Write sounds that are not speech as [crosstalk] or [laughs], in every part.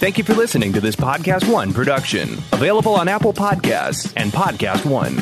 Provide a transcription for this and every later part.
Thank you for listening to this Podcast One production, available on Apple Podcasts and Podcast One.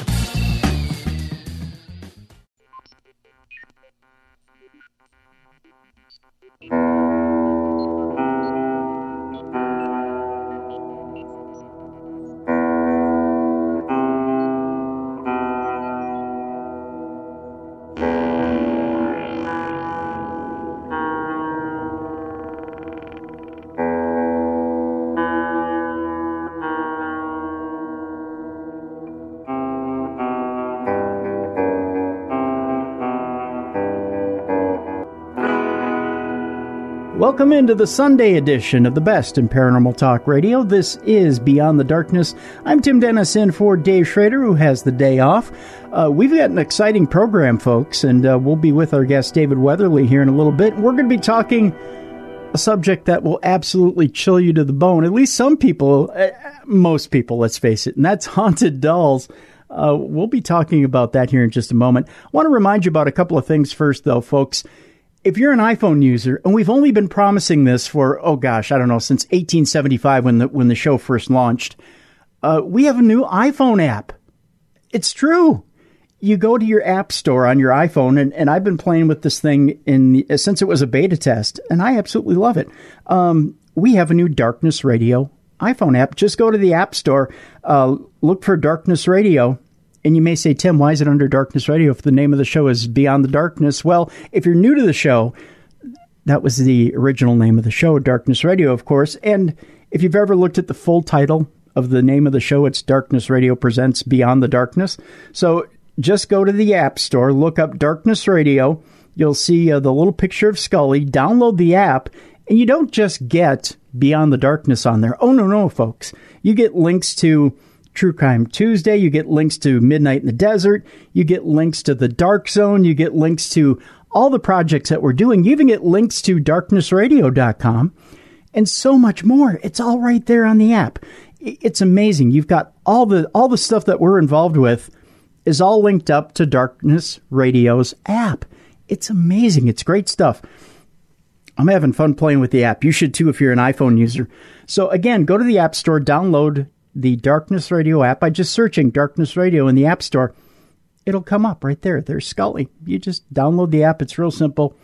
Welcome into the Sunday edition of the best in paranormal talk radio. This is Beyond the Darkness. I'm Tim Dennis in for Dave Schrader, who has the day off. Uh, we've got an exciting program, folks, and uh, we'll be with our guest David Weatherly here in a little bit. We're going to be talking a subject that will absolutely chill you to the bone. At least some people, uh, most people, let's face it, and that's [laughs] haunted dolls. Uh, we'll be talking about that here in just a moment. I want to remind you about a couple of things first, though, folks if you're an iPhone user, and we've only been promising this for oh gosh, I don't know, since 1875 when the when the show first launched, uh, we have a new iPhone app. It's true. You go to your app store on your iPhone, and, and I've been playing with this thing in the, since it was a beta test, and I absolutely love it. Um, we have a new Darkness Radio iPhone app. Just go to the App Store, uh, look for Darkness Radio, and you may say, Tim, why is it under Darkness Radio if the name of the show is Beyond the Darkness? Well, if you're new to the show, that was the original name of the show, Darkness Radio, of course. And if you've ever looked at the full title of the name of the show, it's Darkness Radio Presents Beyond the Darkness. So just go to the App Store, look up Darkness Radio. You'll see uh, the little picture of Scully. Download the app, and you don't just get Beyond the Darkness on there. Oh, no, no, folks. You get links to True Crime Tuesday. You get links to Midnight in the Desert. You get links to the Dark Zone. You get links to all the projects that we're doing. You even get links to darknessradio.com and so much more. It's all right there on the app. It's amazing. You've got all the all the stuff that we're involved with is all linked up to Darkness Radio's app. It's amazing. It's great stuff. I'm having fun playing with the app. You should too if you're an iPhone user. So again, go to the App Store, download the Darkness Radio app by just searching Darkness Radio in the App Store. It'll come up right there. There's Scully. You just download the app. It's real simple.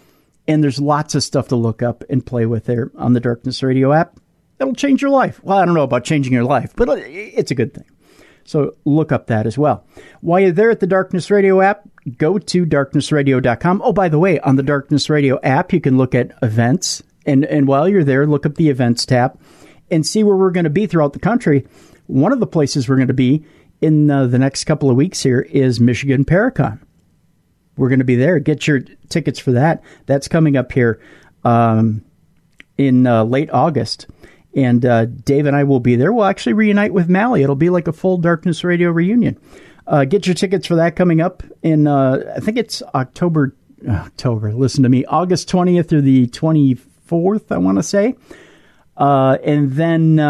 And there's lots of stuff to look up and play with there on the Darkness Radio app. It'll change your life. Well, I don't know about changing your life, but it's a good thing. So look up that as well. While you're there at the Darkness Radio app, go to darknessradio.com. Oh, by the way, on the Darkness Radio app, you can look at events. And, and while you're there, look up the events tab and see where we're going to be throughout the country. One of the places we're going to be in uh, the next couple of weeks here is Michigan Paracon. We're going to be there. Get your tickets for that. That's coming up here um, in uh, late August. And uh, Dave and I will be there. We'll actually reunite with Mally. It'll be like a full Darkness Radio reunion. Uh, get your tickets for that coming up in, uh, I think it's October. October. Listen to me. August 20th through the 24th, I want to say. Uh, and then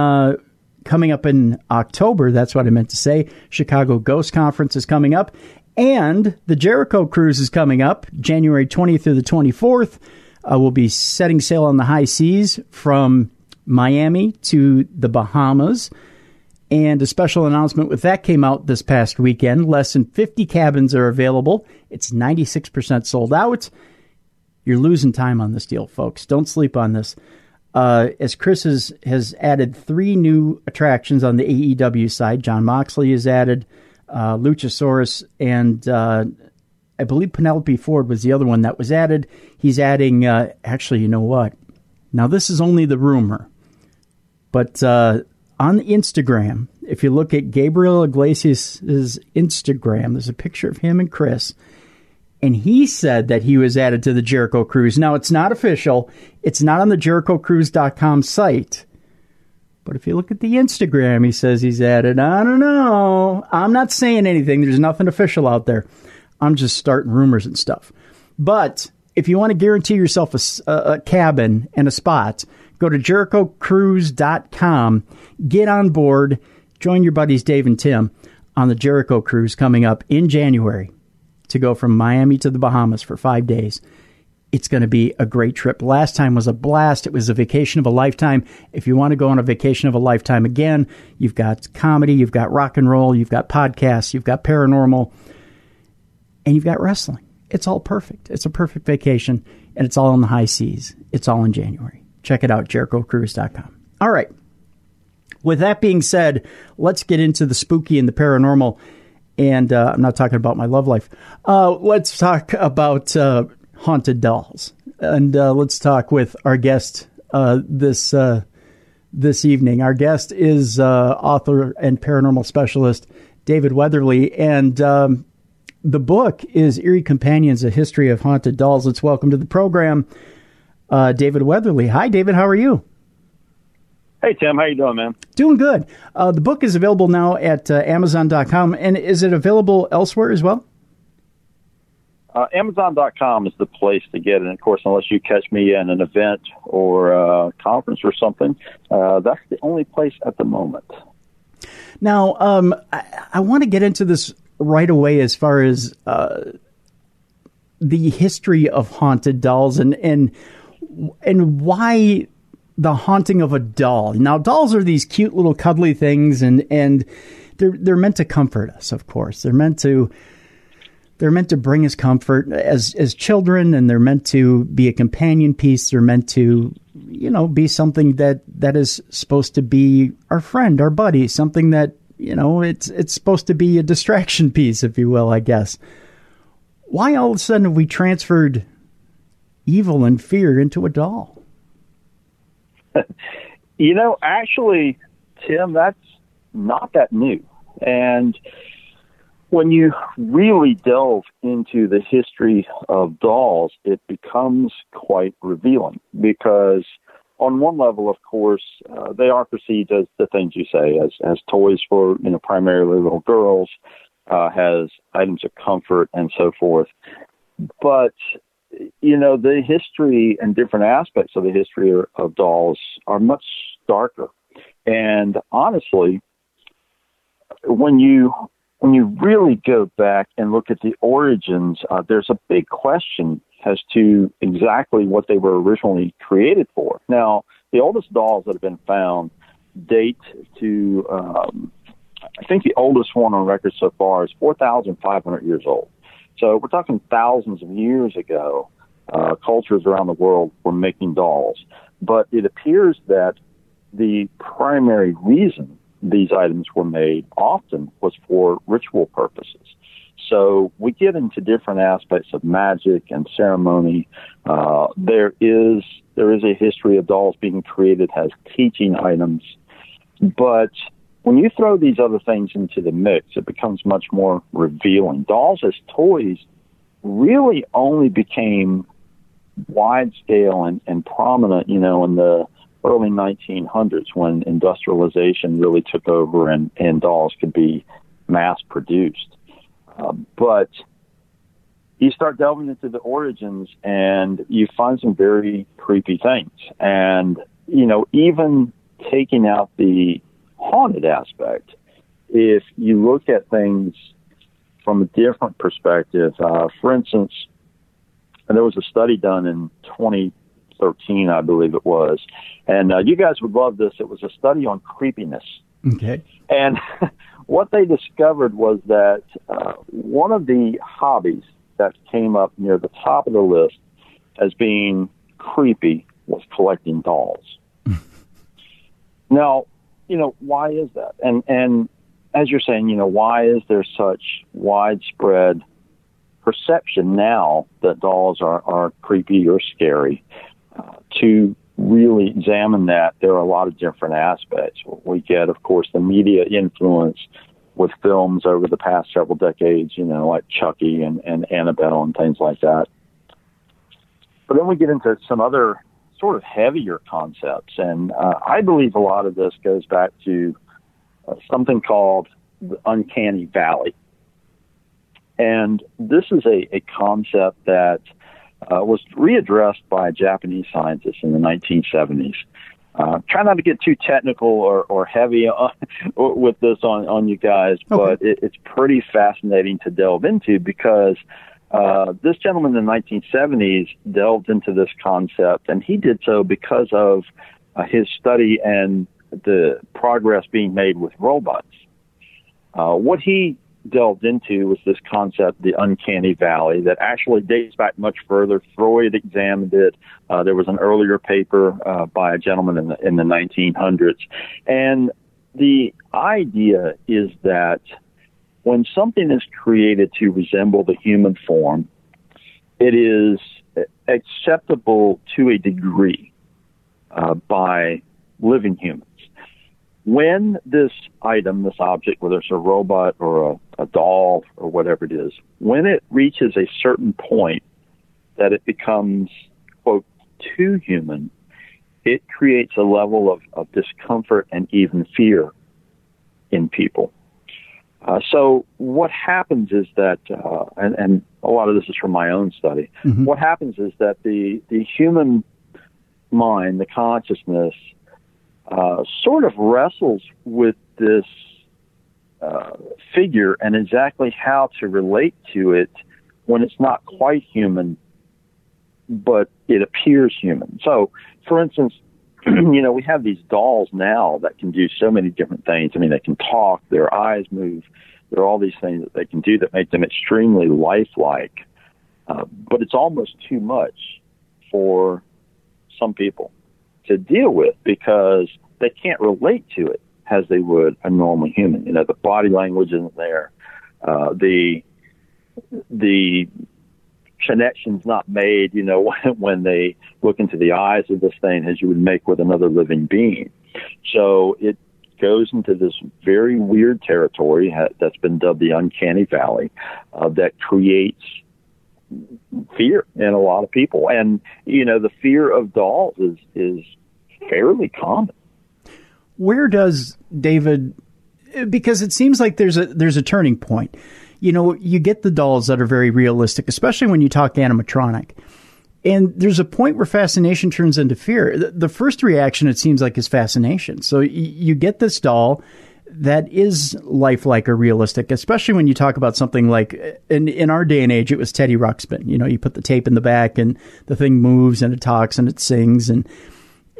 coming up in October. That's what I meant to say. Chicago Ghost Conference is coming up. And the Jericho Cruise is coming up January 20th through the 24th. Uh, we'll be setting sail on the high seas from Miami to the Bahamas. And a special announcement with that came out this past weekend. Less than 50 cabins are available. It's 96% sold out. You're losing time on this deal, folks. Don't sleep on this uh, as Chris has, has added three new attractions on the AEW side. Jon Moxley has added uh, Luchasaurus, and uh, I believe Penelope Ford was the other one that was added. He's adding, uh, actually, you know what? Now, this is only the rumor, but uh, on Instagram, if you look at Gabriel Iglesias' Instagram, there's a picture of him and Chris and he said that he was added to the Jericho Cruise. Now, it's not official, it's not on the JerichoCruise.com site. But if you look at the Instagram, he says he's added. I don't know. I'm not saying anything. There's nothing official out there. I'm just starting rumors and stuff. But if you want to guarantee yourself a, a cabin and a spot, go to JerichoCruise.com, get on board, join your buddies Dave and Tim on the Jericho Cruise coming up in January to go from Miami to the Bahamas for five days. it's going to be a great trip. Last time was a blast. It was a vacation of a lifetime. If you want to go on a vacation of a lifetime again, you've got comedy, you've got rock and roll, you've got podcasts, you've got paranormal, and you've got wrestling. It's all perfect. It's a perfect vacation, and it's all in the high seas. It's all in January. Check it out, jerichocruise.com. All right. With that being said, let's get into the spooky and the paranormal. And uh, I'm not talking about my love life. Uh, let's talk about uh, haunted dolls. And uh, let's talk with our guest uh, this uh, this evening. Our guest is author and paranormal specialist David Weatherly, and um, the book is Eerie Companions: A History of Haunted Dolls. Let's welcome to the program David Weatherly. Hi, David. How are you? Hey Tim, how you doing, man? Doing good. Uh, the book is available now at Amazon.com, and is it available elsewhere as well? Uh, Amazon.com is the place to get it. And of course, unless you catch me in an event or a conference or something, uh, that's the only place at the moment. Now, um, I, I want to get into this right away as far as uh, the history of haunted dolls and and and why the haunting of a doll. Now, dolls are these cute little cuddly things, and and they're they're meant to comfort us. Of course, they're meant to they're meant to bring us comfort as as children and they're meant to be a companion piece they're meant to you know be something that that is supposed to be our friend our buddy something that you know it's it's supposed to be a distraction [laughs] piece if you will i guess why all of a sudden have we transferred evil and fear into a doll [laughs] you know actually tim that's not that new and when you really delve into the history of dolls, it becomes quite revealing because, on one level, of course, uh, they are perceived as the things you say, as as toys for you know primarily little girls, uh, has items of comfort and so forth. But you know the history and different aspects of the history of dolls are much darker. And honestly, when you when you really go back and look at the origins, uh, there's a big question as to exactly what they were originally created for. Now, the oldest dolls that have been found date to, um, I think the oldest one on record so far is 4,500 years old. So we're talking thousands of years ago. Uh, cultures around the world were making dolls. But it appears that the primary reason these items were made often was for ritual purposes. So we get into different aspects of magic and ceremony. Uh, there is there is a history of dolls being created as teaching items, but when you throw these other things into the mix, it becomes much more revealing. Dolls as toys really only became wide scale and, and prominent, you know, in the early 1900s when industrialization really took over and, and dolls could be mass produced. Uh, but you start delving into the origins and you find some very creepy things. And, you know, even taking out the haunted aspect, if you look at things from a different perspective, uh, for instance, and there was a study done in 2013, I believe it was. And uh, you guys would love this. It was a study on creepiness. Okay. And [laughs] what they discovered was that uh, one of the hobbies that came up near the top of the list as being creepy was collecting dolls. [laughs] now, you know, why is that? And and as you're saying, you know, why is there such widespread perception now that dolls are, are creepy or scary? Uh, to really examine that, there are a lot of different aspects. We get, of course, the media influence with films over the past several decades, you know, like Chucky and, and Annabelle and things like that. But then we get into some other sort of heavier concepts. And uh, I believe a lot of this goes back to uh, something called the uncanny valley. And this is a, a concept that uh, was readdressed by Japanese scientists in the 1970s. Uh, try not to get too technical or, or heavy [laughs] on, with this on, on you guys, okay. but it, it's pretty fascinating to delve into because Uh, this gentleman in the 1970s delved into this concept, and he did so because of uh, his study and the progress being made with robots. Uh, what he delved into was this concept, the uncanny valley, that actually dates back much further. Freud examined it. Uh, there was an earlier paper uh, by a gentleman in the, in the 1900s. And the idea is that when something is created to resemble the human form, it is acceptable to a degree uh, by living humans when this item, this object, whether it's a robot or a, a doll or whatever it is, when it reaches a certain point that it becomes, quote, too human, it creates a level of, of discomfort and even fear in people. Uh, so what happens is that, uh, and, and, a lot of this is from my own study. Mm-hmm. What happens is that the the human mind, the consciousness, uh, sort of wrestles with this uh, figure and exactly how to relate to it when it's not quite human, but it appears human. So, for instance, [clears throat] you know, we have these dolls now that can do so many different things. I mean, they can talk, their eyes move, there are all these things that they can do that make them extremely lifelike. Uh, but it's almost too much for some people to deal with because they can't relate to it as they would a normal human. You know, the body language isn't there. Uh, the the connection's not made, you know, [laughs] when, they look into the eyes of this thing as you would make with another living being. So it goes into this very weird territory that's been dubbed the uncanny valley uh, that creates fear in a lot of people. And, you know, the fear of dolls is, is fairly common. Where does David because it seems like there's a there's a turning point. You know, you get the dolls that are very realistic, especially when you talk animatronic. And there's a point where fascination turns into fear. The first reaction, it seems like, is fascination. So you get this doll that is lifelike or realistic, especially when you talk about something like uh, in in our day and age, it was Teddy Ruxpin. You know, you put the tape in the back and the thing moves and it talks and it sings and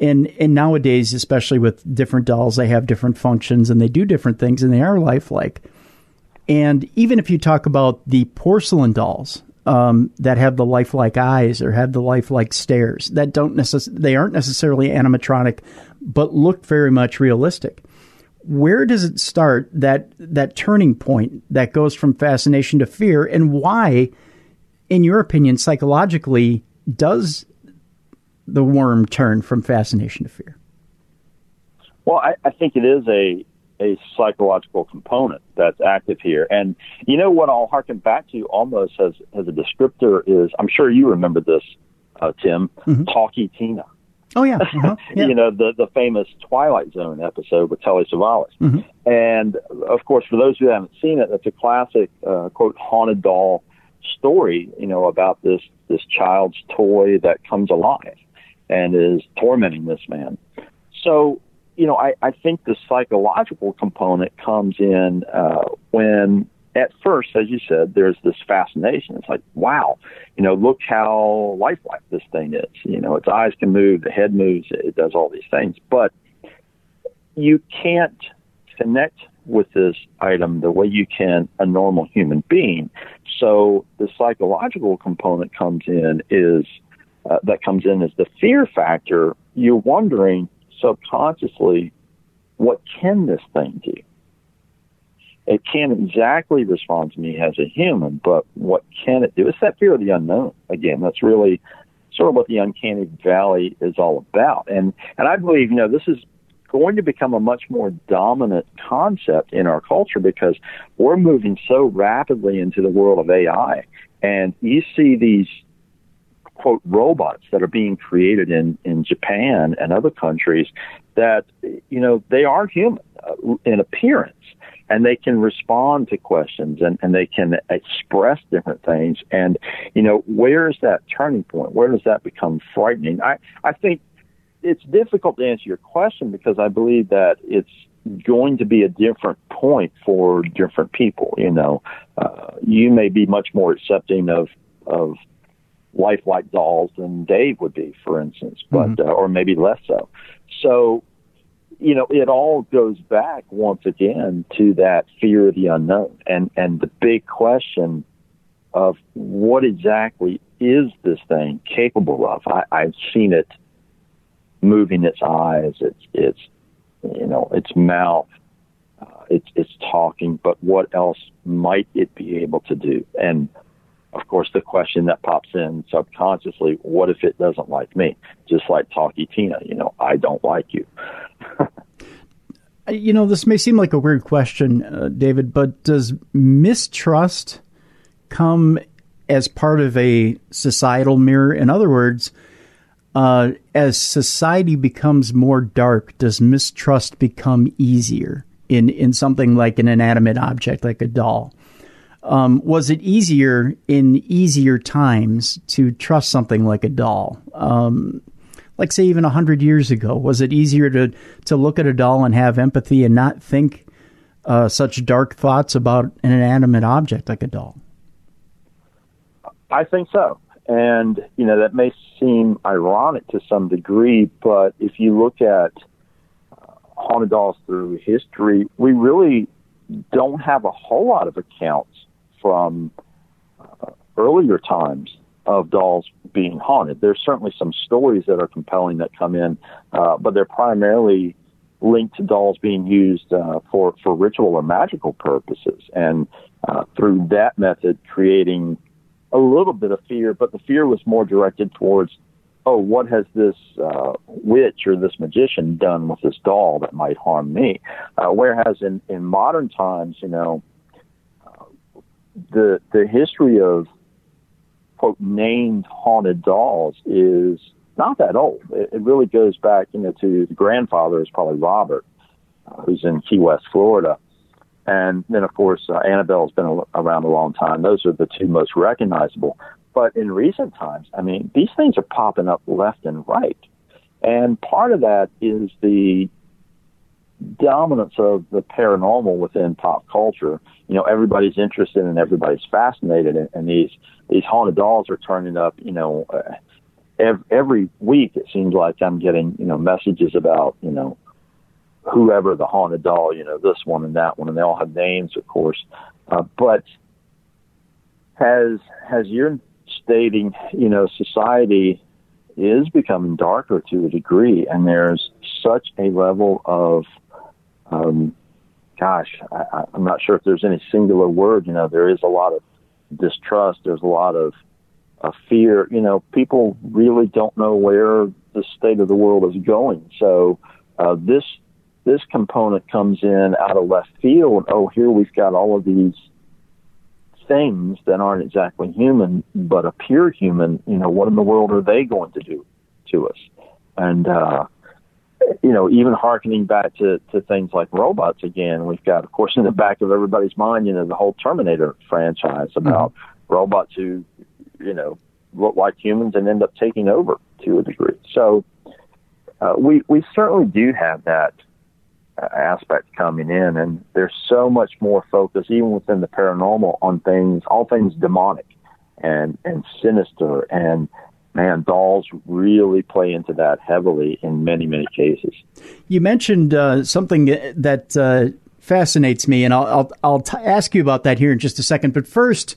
and and nowadays, especially with different dolls, they have different functions and they do different things and they are lifelike. And even if you talk about the porcelain dolls um, that have the lifelike eyes or have the lifelike stares, that don't necess- they aren't necessarily animatronic, but look very much realistic. Where does it start that that turning point that goes from fascination to fear, and why, in your opinion, psychologically, does the worm turn from fascination to fear? Well, I, I think it is a a psychological component that's active here. And you know what I'll harken back to almost as as a descriptor is I'm sure you remember this, uh, Tim, mm-hmm. Talky Tina. Oh yeah, [laughs] uh-huh. yeah. you know the the famous Twilight Zone episode with Telly Savalas, mm-hmm. and of course for those who haven't seen it, it's a classic uh, quote haunted doll story. You know about this this child's toy that comes alive, and is tormenting this man. So, you know, I, I think the psychological component comes in uh, when, at first, as you said, there's this fascination. It's like, wow, you know, look how lifelike this thing is. You know, its eyes can move, the head moves, it does all these things. But you can't connect with this item the way you can a normal human being. So the psychological component comes in is uh, that comes in is the fear factor. You're wondering subconsciously, what can this thing do? It can't exactly respond to me as a human, but what can it do? It's that fear of the unknown. Again, that's really sort of what the uncanny valley is all about. And and I believe, you know, this is going to become a much more dominant concept in our culture because we're moving so rapidly into the world of AI. And you see these quote robots that are being created in in Japan and other countries that you know they are human uh, in appearance and they can respond to questions and, and they can express different things. And you know where is that turning point? Where does that become frightening? I i think it's difficult to answer your question because i believe that it's going to be a different point for different people you know. Uh, you may be much more accepting of of lifelike dolls than Dave would be, for instance, but mm-hmm. uh, or maybe less so. So, you know, it all goes back once again to that fear of the unknown and and the big question of what exactly is this thing capable of. I, I've seen it moving its eyes, its its you know its mouth, uh, it's it's talking, but what else might it be able to do? And of course, the question that pops in subconsciously: What if it doesn't like me? Just like Talky Tina, you know, I don't like you. [laughs] you know, this may seem like a weird question, uh, David, but does mistrust come as part of a societal mirror? In other words, uh, as society becomes more dark, does mistrust become easier in, in something like an inanimate object, like a doll? Um, was it easier in easier times to trust something like a doll? Um, like say even a hundred years ago, was it easier to to look at a doll and have empathy and not think uh, such dark thoughts about an inanimate object like a doll? I think so. And, you know, that may seem ironic to some degree, but if you look at uh, haunted dolls through history, we really don't have a whole lot of accounts from uh, earlier times of dolls being haunted. There's certainly some stories that are compelling that come in, uh, but they're primarily linked to dolls being used uh, for for ritual or magical purposes, and uh, through that method, creating a little bit of fear, but the fear was more directed towards, oh, what has this uh, witch or this magician done with this doll that might harm me? Uh, whereas in, in modern times, you know, the the history of quote named haunted dolls is not that old. It, it really goes back, you know, to the grandfather is probably Robert, uh, who's in Key West, Florida and then, of course, uh, Annabelle's been around a long time. Those are the two most recognizable. But in recent times, I mean, these things are popping up left and right. And part of that is the dominance of the paranormal within pop culture. You know, everybody's interested and everybody's fascinated, and, and these these haunted dolls are turning up. You know, uh, every, every week it seems like I'm getting you know messages about you know whoever the haunted doll, you know, this one and that one, and they all have names, of course. Uh, but has has you're stating, you know, society is becoming darker to a degree, and there's such a level of, um, gosh, I, I'm not sure if there's any singular word. You know, there is a lot of distrust. There's a lot of uh, fear. You know, people really don't know where the state of the world is going. So uh, this this component comes in out of left field. Oh, here we've got all of these things that aren't exactly human, but appear human. You know, what in the world are they going to do to us? And, uh, you know, even harkening back to, to things like robots again, we've got, of course, in the back of everybody's mind, you know, the whole Terminator franchise about mm-hmm. robots who, you know, look like humans and end up taking over to a degree. So, uh, we, we certainly do have that aspect coming in, and there's so much more focus, even within the paranormal, on things, all things demonic and and sinister, and man, dolls really play into that heavily in many many cases. You mentioned uh, something that uh, fascinates me, and I'll I'll, I'll t- ask you about that here in just a second, but first.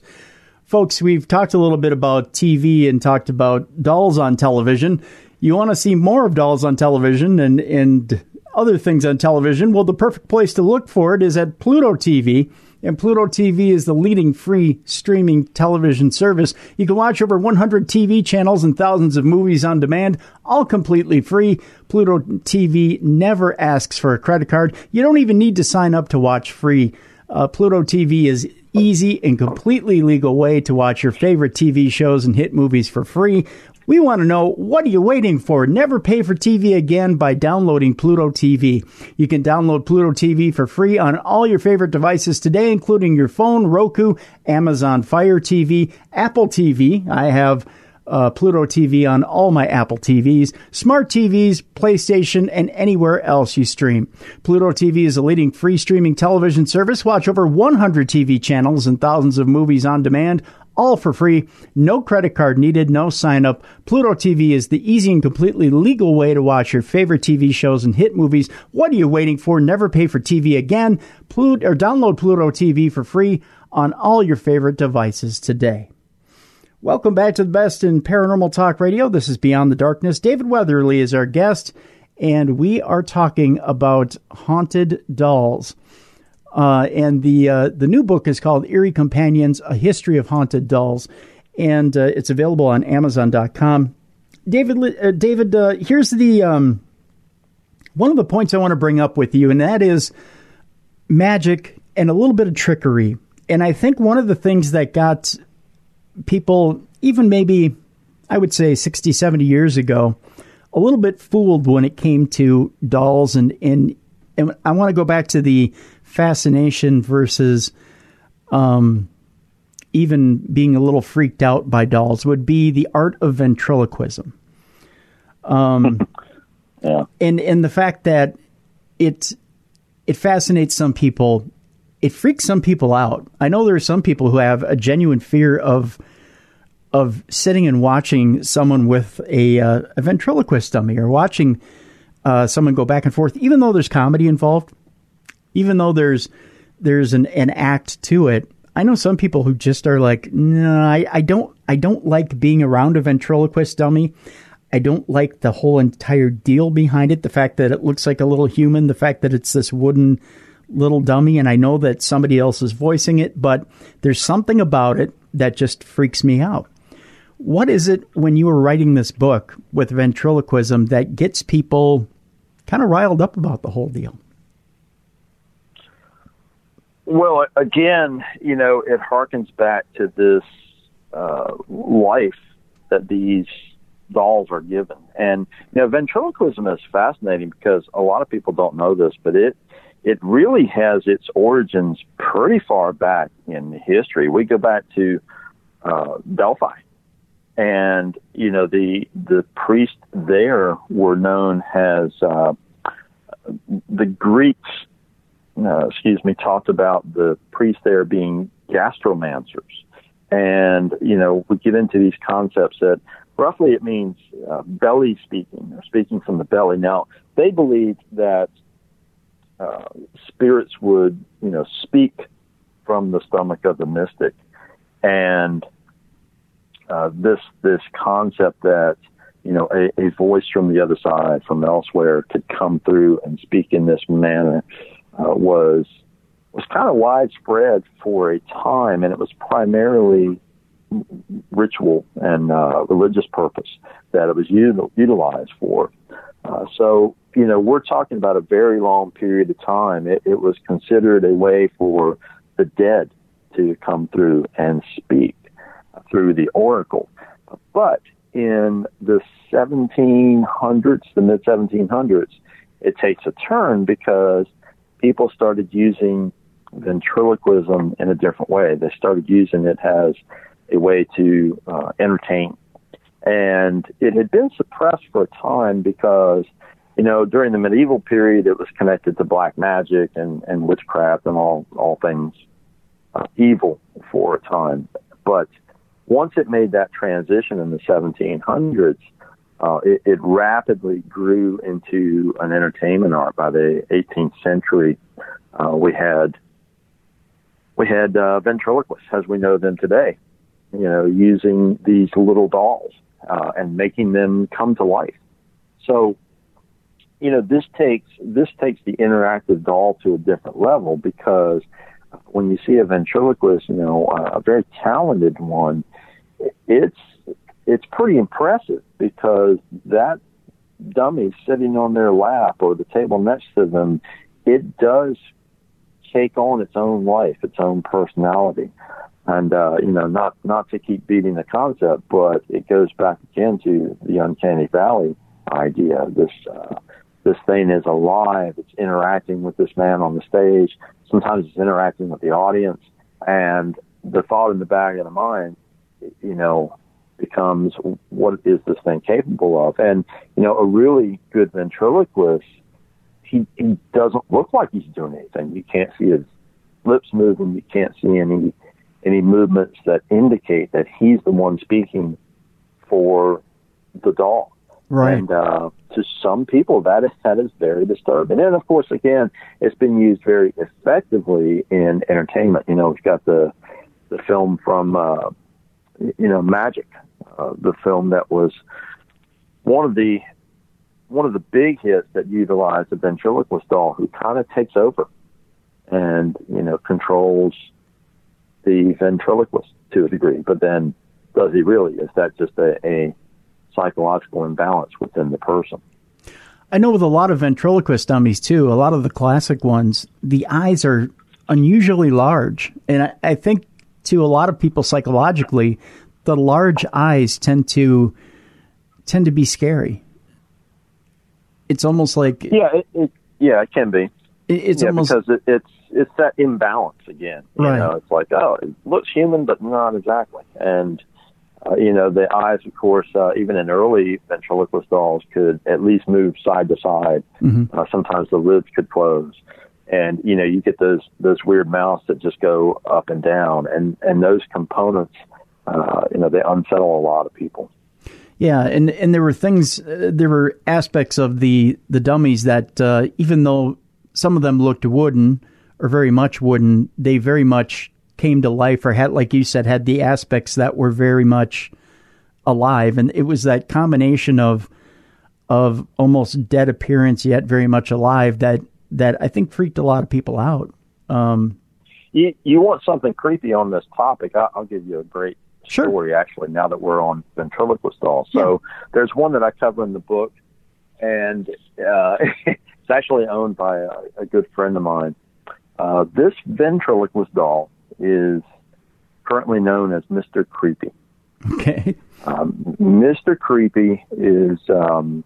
Folks, we've talked a little bit about TV and talked about dolls on television. You want to see more of dolls on television and, and other things on television, well, the perfect place to look for it is at Pluto TV. And Pluto TV is the leading free streaming television service. You can watch over 100 TV channels and thousands of movies on demand, all completely free. Pluto TV never asks for a credit card. You don't even need to sign up to watch free. Uh, Pluto TV is easy and completely legal way to watch your favorite TV shows and hit movies for free. We want to know what are you waiting for? Never pay for TV again by downloading Pluto TV. You can download Pluto TV for free on all your favorite devices today, including your phone, Roku, Amazon Fire TV, Apple TV. I have uh, Pluto TV on all my Apple TVs, smart TVs, PlayStation, and anywhere else you stream. Pluto TV is a leading free streaming television service. Watch over 100 TV channels and thousands of movies on demand all for free. No credit card needed, no sign up. Pluto TV is the easy and completely legal way to watch your favorite TV shows and hit movies. What are you waiting for? Never pay for TV again. Pluto or download Pluto TV for free on all your favorite devices today. Welcome back to the best in paranormal talk radio. This is Beyond the Darkness. David Weatherly is our guest, and we are talking about haunted dolls. Uh, and the uh, the new book is called Eerie Companions: A History of Haunted Dolls, and uh, it's available on Amazon.com. David, uh, David, uh, here's the um, one of the points I want to bring up with you, and that is magic and a little bit of trickery. And I think one of the things that got people, even maybe, I would say 60, 70 years ago, a little bit fooled when it came to dolls. And, and, and I want to go back to the fascination versus um, even being a little freaked out by dolls would be the art of ventriloquism. Um, [laughs] yeah. And, and the fact that it, it fascinates some people it freaks some people out. I know there are some people who have a genuine fear of of sitting and watching someone with a, uh, a ventriloquist dummy or watching uh, someone go back and forth, even though there's comedy involved, even though there's there's an, an act to it. I know some people who just are like, no, I, I don't I don't like being around a ventriloquist dummy. I don't like the whole entire deal behind it. The fact that it looks like a little human, the fact that it's this wooden little dummy, and I know that somebody else is voicing it, but there's something about it that just freaks me out. What is it when you were writing this book with ventriloquism that gets people kind of riled up about the whole deal? Well, again, you know, it harkens back to this uh, life that these dolls are given. And, you know, ventriloquism is fascinating because a lot of people don't know this, but it it really has its origins pretty far back in history. We go back to uh, Delphi, and you know the the priests there were known as uh, the Greeks. Uh, excuse me, talked about the priests there being gastromancers, and you know we get into these concepts that roughly it means uh, belly speaking or speaking from the belly. Now they believed that uh, spirits would, you know, speak from the stomach of the mystic, and uh, this this concept that you know a, a voice from the other side, from elsewhere, could come through and speak in this manner uh, was was kind of widespread for a time, and it was primarily ritual and uh, religious purpose that it was util- utilized for. Uh, so you know, we're talking about a very long period of time. It, it was considered a way for the dead to come through and speak through the oracle. But in the 1700s, the mid 1700s, it takes a turn because people started using ventriloquism in a different way. They started using it as a way to uh, entertain. And it had been suppressed for a time because you know, during the medieval period, it was connected to black magic and, and witchcraft and all, all things uh, evil for a time. But once it made that transition in the 1700s, uh, it, it rapidly grew into an entertainment art. By the 18th century, uh, we had we had uh, ventriloquists as we know them today. You know, using these little dolls uh, and making them come to life. So you know, this takes this takes the interactive doll to a different level because when you see a ventriloquist, you know, a very talented one, it's it's pretty impressive because that dummy sitting on their lap or the table next to them, it does take on its own life, its own personality. And uh, you know, not not to keep beating the concept, but it goes back again to the uncanny valley idea. This uh, this thing is alive. It's interacting with this man on the stage. Sometimes it's interacting with the audience. And the thought in the back of the mind, you know, becomes what is this thing capable of? And, you know, a really good ventriloquist, he, he doesn't look like he's doing anything. You can't see his lips moving. You can't see any any movements that indicate that he's the one speaking for the doll. Right. And uh, to some people, that is that is very disturbing. And of course, again, it's been used very effectively in entertainment. You know, we've got the the film from uh, you know Magic, uh, the film that was one of the one of the big hits that utilized a ventriloquist doll, who kind of takes over and you know controls the ventriloquist to a degree. But then, does he really? Is that just a, a psychological imbalance within the person? I know with a lot of ventriloquist dummies too, a lot of the classic ones, the eyes are unusually large, and I, I think to a lot of people psychologically, the large eyes tend to tend to be scary. It's almost like yeah, it, it yeah, it can be. It, it's yeah, almost because it, it's it's that imbalance again. You Right. know, it's like oh, it looks human, but not exactly. And uh, you know, the eyes, of course, uh, even in early ventriloquist dolls, could at least move side to side. Mhm. Uh, sometimes the lids could close, and you know, you get those those weird mouths that just go up and down, and and those components, uh, you know, they unsettle a lot of people. Yeah, and and there were things, uh, there were aspects of the the dummies that uh, even though some of them looked wooden or very much wooden, they very much came to life or had, like you said, had the aspects that were very much alive, and it was that combination of of almost dead appearance yet very much alive that that I think freaked a lot of people out. Um, You you want something creepy on this topic? I, I'll give you a great Sure. story actually. Now that we're on ventriloquist dolls, so there's one that I cover in the book, and uh, [laughs] it's actually owned by a, a good friend of mine. Uh, this ventriloquist doll is currently known as Mr. Creepy. okay, Um, Mr. Creepy is um,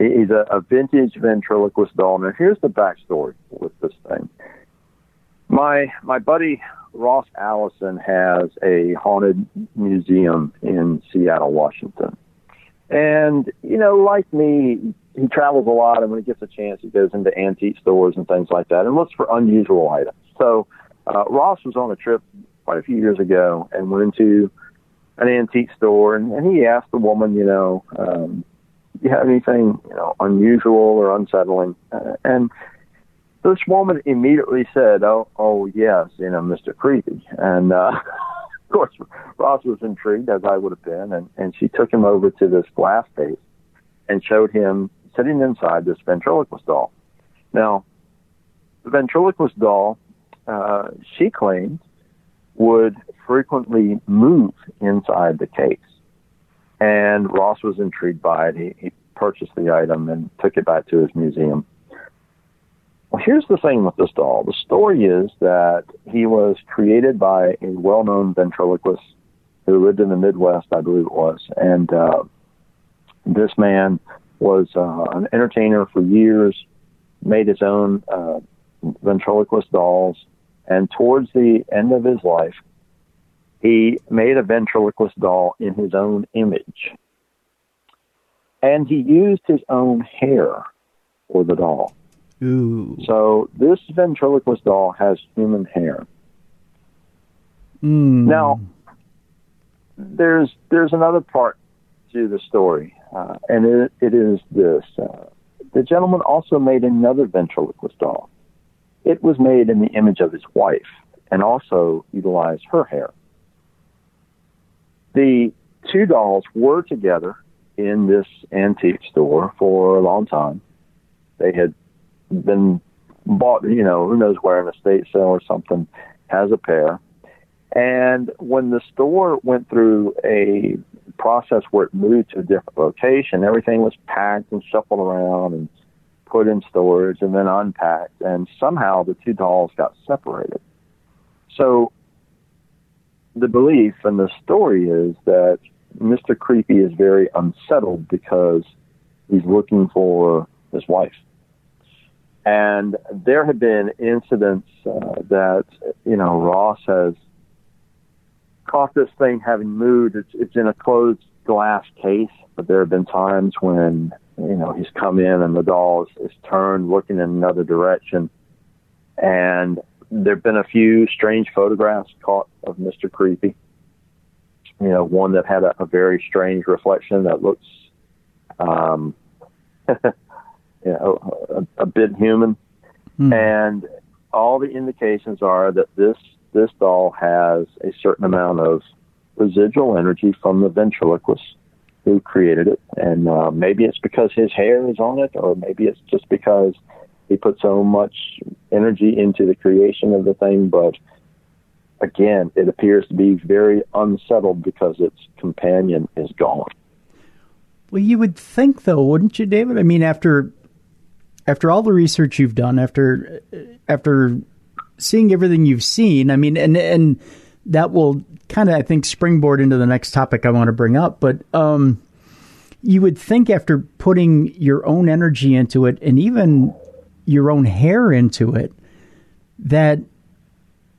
he's a, a vintage ventriloquist doll. Now, here's the backstory with this thing. My my buddy Ross Allison has a haunted museum in Seattle, Washington, and you know, like me, he travels a lot, and when he gets a chance, he goes into antique stores and things like that, and looks for unusual items. So, uh, Ross was on a trip quite a few years ago and went into an antique store, and, and he asked the woman, you know, um, you have anything, you know, unusual or unsettling? Uh, and this woman immediately said, "Oh, oh yes, you know, Mister Creepy." And uh, [laughs] of course, Ross was intrigued, as I would have been, and and she took him over to this glass case and showed him sitting inside this ventriloquist doll. Now, the ventriloquist doll, uh, she claimed, would frequently move inside the case. And Ross was intrigued by it. He, he purchased the item and took it back to his museum. Well, here's the thing with this doll. The story is that he was created by a well-known ventriloquist who lived in the Midwest, I believe it was. And uh, this man was uh, an entertainer for years, made his own uh, ventriloquist dolls, and towards the end of his life, he made a ventriloquist doll in his own image. And he used his own hair for the doll. ooh, So this ventriloquist doll has human hair. Mm. Now, there's there's another part to the story, uh, and it, it is this: uh, the gentleman also made another ventriloquist doll. It was made in the image of his wife, and also utilized her hair. The two dolls were together in this antique store for a long time. They had been bought, you know, who knows where in a state sale or something, has a pair. And when the store went through a process where it moved to a different location, everything was packed and shuffled around and put in storage and then unpacked. And somehow the two dolls got separated. So the belief and the story is that Mr. Creepy is very unsettled because he's looking for his wife. And there have been incidents uh, that, you know, Ross has caught this thing having moved. It's, it's in a closed glass case, but there have been times when, you know, he's come in and the doll is, is turned looking in another direction. And there've been a few strange photographs caught of Mr. Creepy. You know, one that had a, a very strange reflection that looks, um, [laughs] you know, a, a bit human. Hmm. And all the indications are that this this doll has a certain amount of residual energy from the ventriloquist who created it, and uh, maybe it's because his hair is on it, or maybe it's just because he put so much energy into the creation of the thing, but again, it appears to be very unsettled because its companion is gone. Well, you would think, though, wouldn't you, David? I mean, after after all the research you've done, after after seeing everything you've seen, I mean, and and that will kind of, I think, springboard into the next topic I want to bring up. But um, you would think after putting your own energy into it, and even your own hair into it that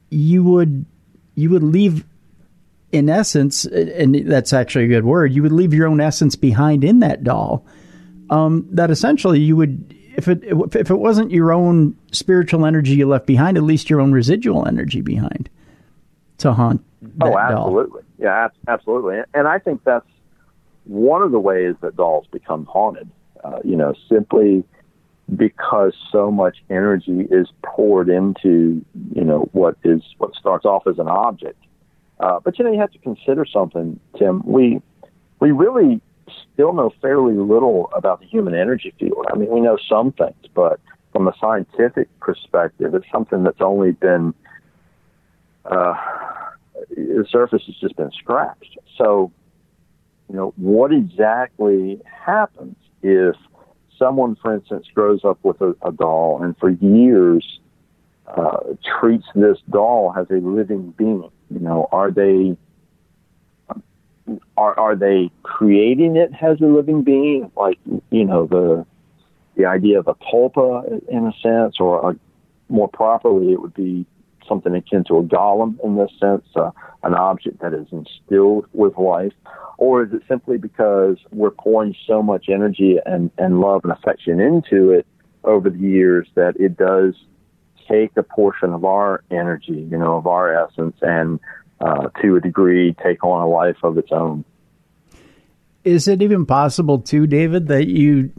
you would you would leave in essence and that's actually a good word you would leave your own essence behind in that doll. Um, that essentially you would if it if it wasn't your own spiritual energy you left behind at least your own residual energy behind to haunt oh absolutely doll. yeah absolutely. And i think that's one of the ways that dolls become haunted uh, you know simply because so much energy is poured into you know what is what starts off as an object. Uh, but you know you have to consider something, Tim. We we really still know fairly little about the human energy field. I mean, we know some things, but from a scientific perspective, it's something that's only been uh, the surface has just been scratched. So, you know, what exactly happens if someone, for instance, grows up with a, a doll and for years uh, treats this doll as a living being, you know, are they are are they creating it as a living being, like you know the the idea of a tulpa in a sense, or a, more properly, it would be something akin to a golem in this sense, uh, an object that is instilled with life? Or is it simply because we're pouring so much energy and, and love and affection into it over the years that it does take a portion of our energy, you know, of our essence, and uh, to a degree take on a life of its own? Is it even possible, too, David, that you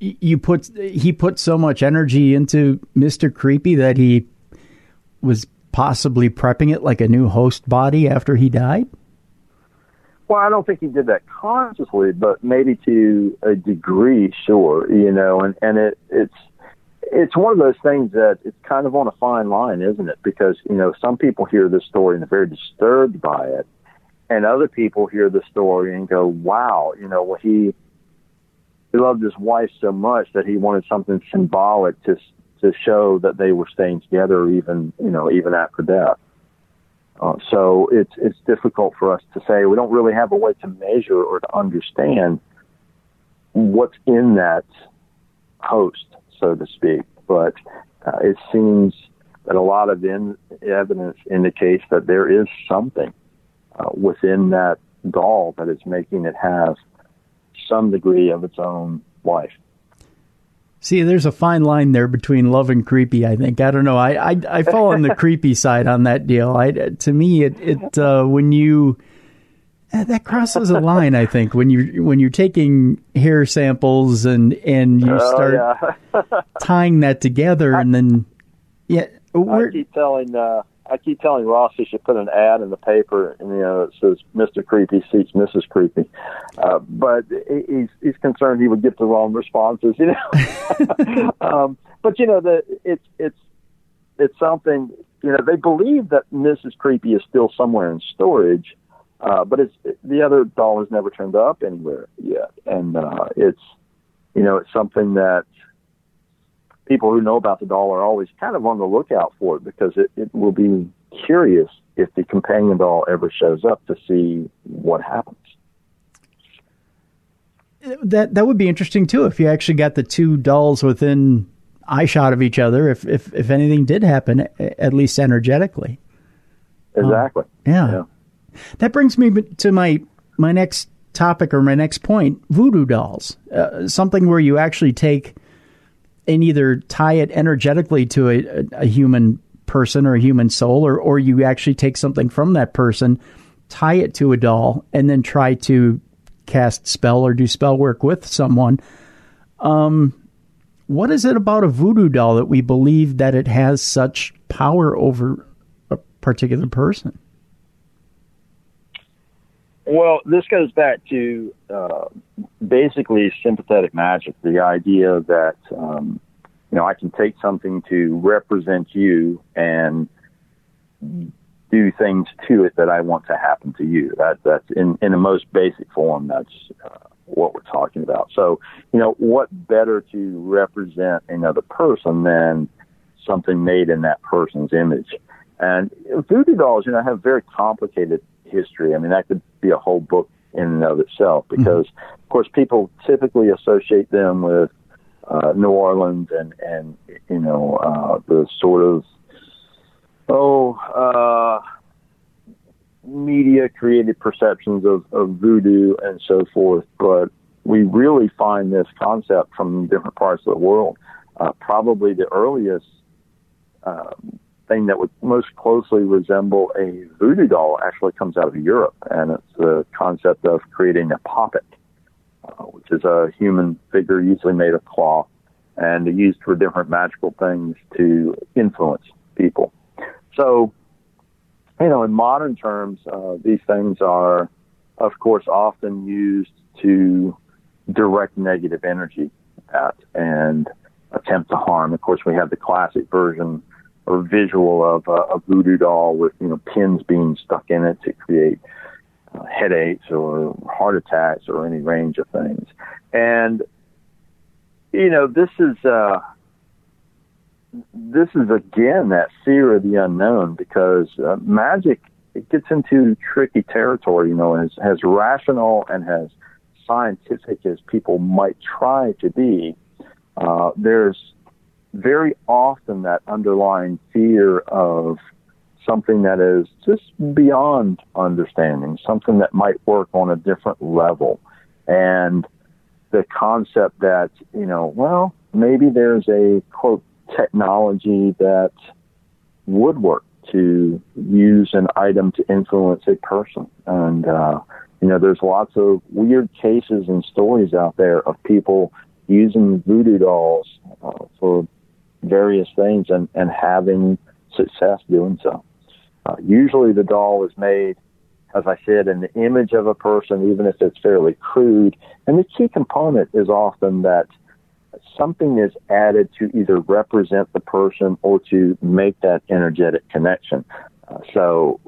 you put he put so much energy into Mister Creepy that he was possibly prepping it like a new host body after he died? Well, I don't think he did that consciously, but maybe to a degree, sure. You know, and and it it's it's one of those things that it's kind of on a fine line, isn't it? Because you know, some people hear this story and they're very disturbed by it, and other people hear the story and go, "Wow, you know, well he." He loved his wife so much that he wanted something symbolic to to show that they were staying together even you know even after death. Uh, so it's it's difficult for us to say. We don't really have a way to measure or to understand what's in that host, so to speak. But uh, it seems that a lot of in, evidence indicates that there is something uh, within that doll that is making it have some degree of its own life. See, there's a fine line there between love and creepy. I think I don't know. I I, I fall on the [laughs] creepy side on that deal. I to me it it uh, when you uh, that crosses a line. I think when you when you're taking hair samples and and you oh, start yeah. [laughs] tying that together, and then yeah, I keep telling uh, I keep telling Ross he should put an ad in the paper, and you know it says Mister Creepy seats Mrs. Creepy, uh, but he's he's concerned he would get the wrong responses, you know. [laughs] um, but you know the it's it's it's something you know they believe that Mrs. Creepy is still somewhere in storage, uh, but it's the other doll has never turned up anywhere yet, and uh, it's you know it's something that people who know about the doll are always kind of on the lookout for it because it, it will be curious if the companion doll ever shows up to see what happens. That that would be interesting too if you actually got the two dolls within eyeshot of each other. If if if anything did happen, at least energetically. Exactly. Um, yeah. yeah. That brings me to my my next topic or my next point: voodoo dolls. Uh, something where you actually take and either tie it energetically to a, a human person or a human soul, or or you actually take something from that person, tie it to a doll, and then try to cast spell or do spell work with someone. Um, what is it about a voodoo doll that we believe that it has such power over a particular person? Well, this goes back to uh, basically sympathetic magic, the idea that um, you know I can take something to represent you and do things to it that I want to happen to you. That that's in in the most basic form. That's uh, what we're talking about. So, you know, what better to represent another person than something made in that person's image? And voodoo dolls, you know, have very complicated history. I mean, that could be a whole book in and of itself because, mm-hmm. of course, people typically associate them with uh, New Orleans and and you know uh, the sort of oh uh, media created perceptions of, of voodoo and so forth. But we really find this concept from different parts of the world. Uh, probably the earliest um, thing that would most closely resemble a voodoo doll actually comes out of Europe, and it's the concept of creating a poppet, uh, which is a human figure usually made of cloth and used for different magical things to influence people. So, you know, in modern terms, uh, these things are, of course, often used to direct negative energy at and attempt to harm. Of course, we have the classic version or visual of a voodoo doll with you know pins being stuck in it to create uh, headaches or heart attacks or any range of things. And you know this is uh, this is again that fear of the unknown because uh, magic it gets into tricky territory. You know, as as rational and as scientific as people might try to be, uh, there's very often that underlying fear of something that is just beyond understanding, something that might work on a different level. And the concept that, you know, well, maybe there's a quote technology that would work to use an item to influence a person. And, uh, you know, there's lots of weird cases and stories out there of people using voodoo dolls uh, for various things and, and having success doing so. Uh, usually the doll is made, as I said, in the image of a person, even if it's fairly crude. And the key component is often that something is added to either represent the person or to make that energetic connection. Uh, so,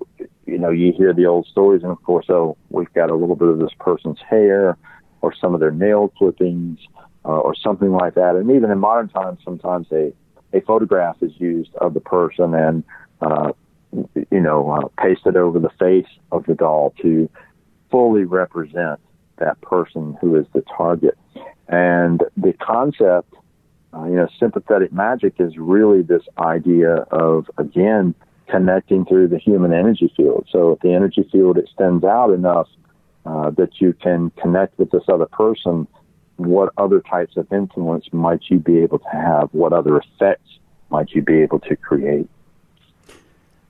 you know, you hear the old stories, and of course, oh, we've got a little bit of this person's hair or some of their nail clippings uh, or something like that. And even in modern times, sometimes they a photograph is used of the person and uh, you know uh, pasted over the face of the doll to fully represent that person who is the target. And the concept, uh, you know, sympathetic magic is really this idea of again connecting through the human energy field. So if the energy field extends out enough uh, that you can connect with this other person what other types of influence might you be able to have? What other effects might you be able to create?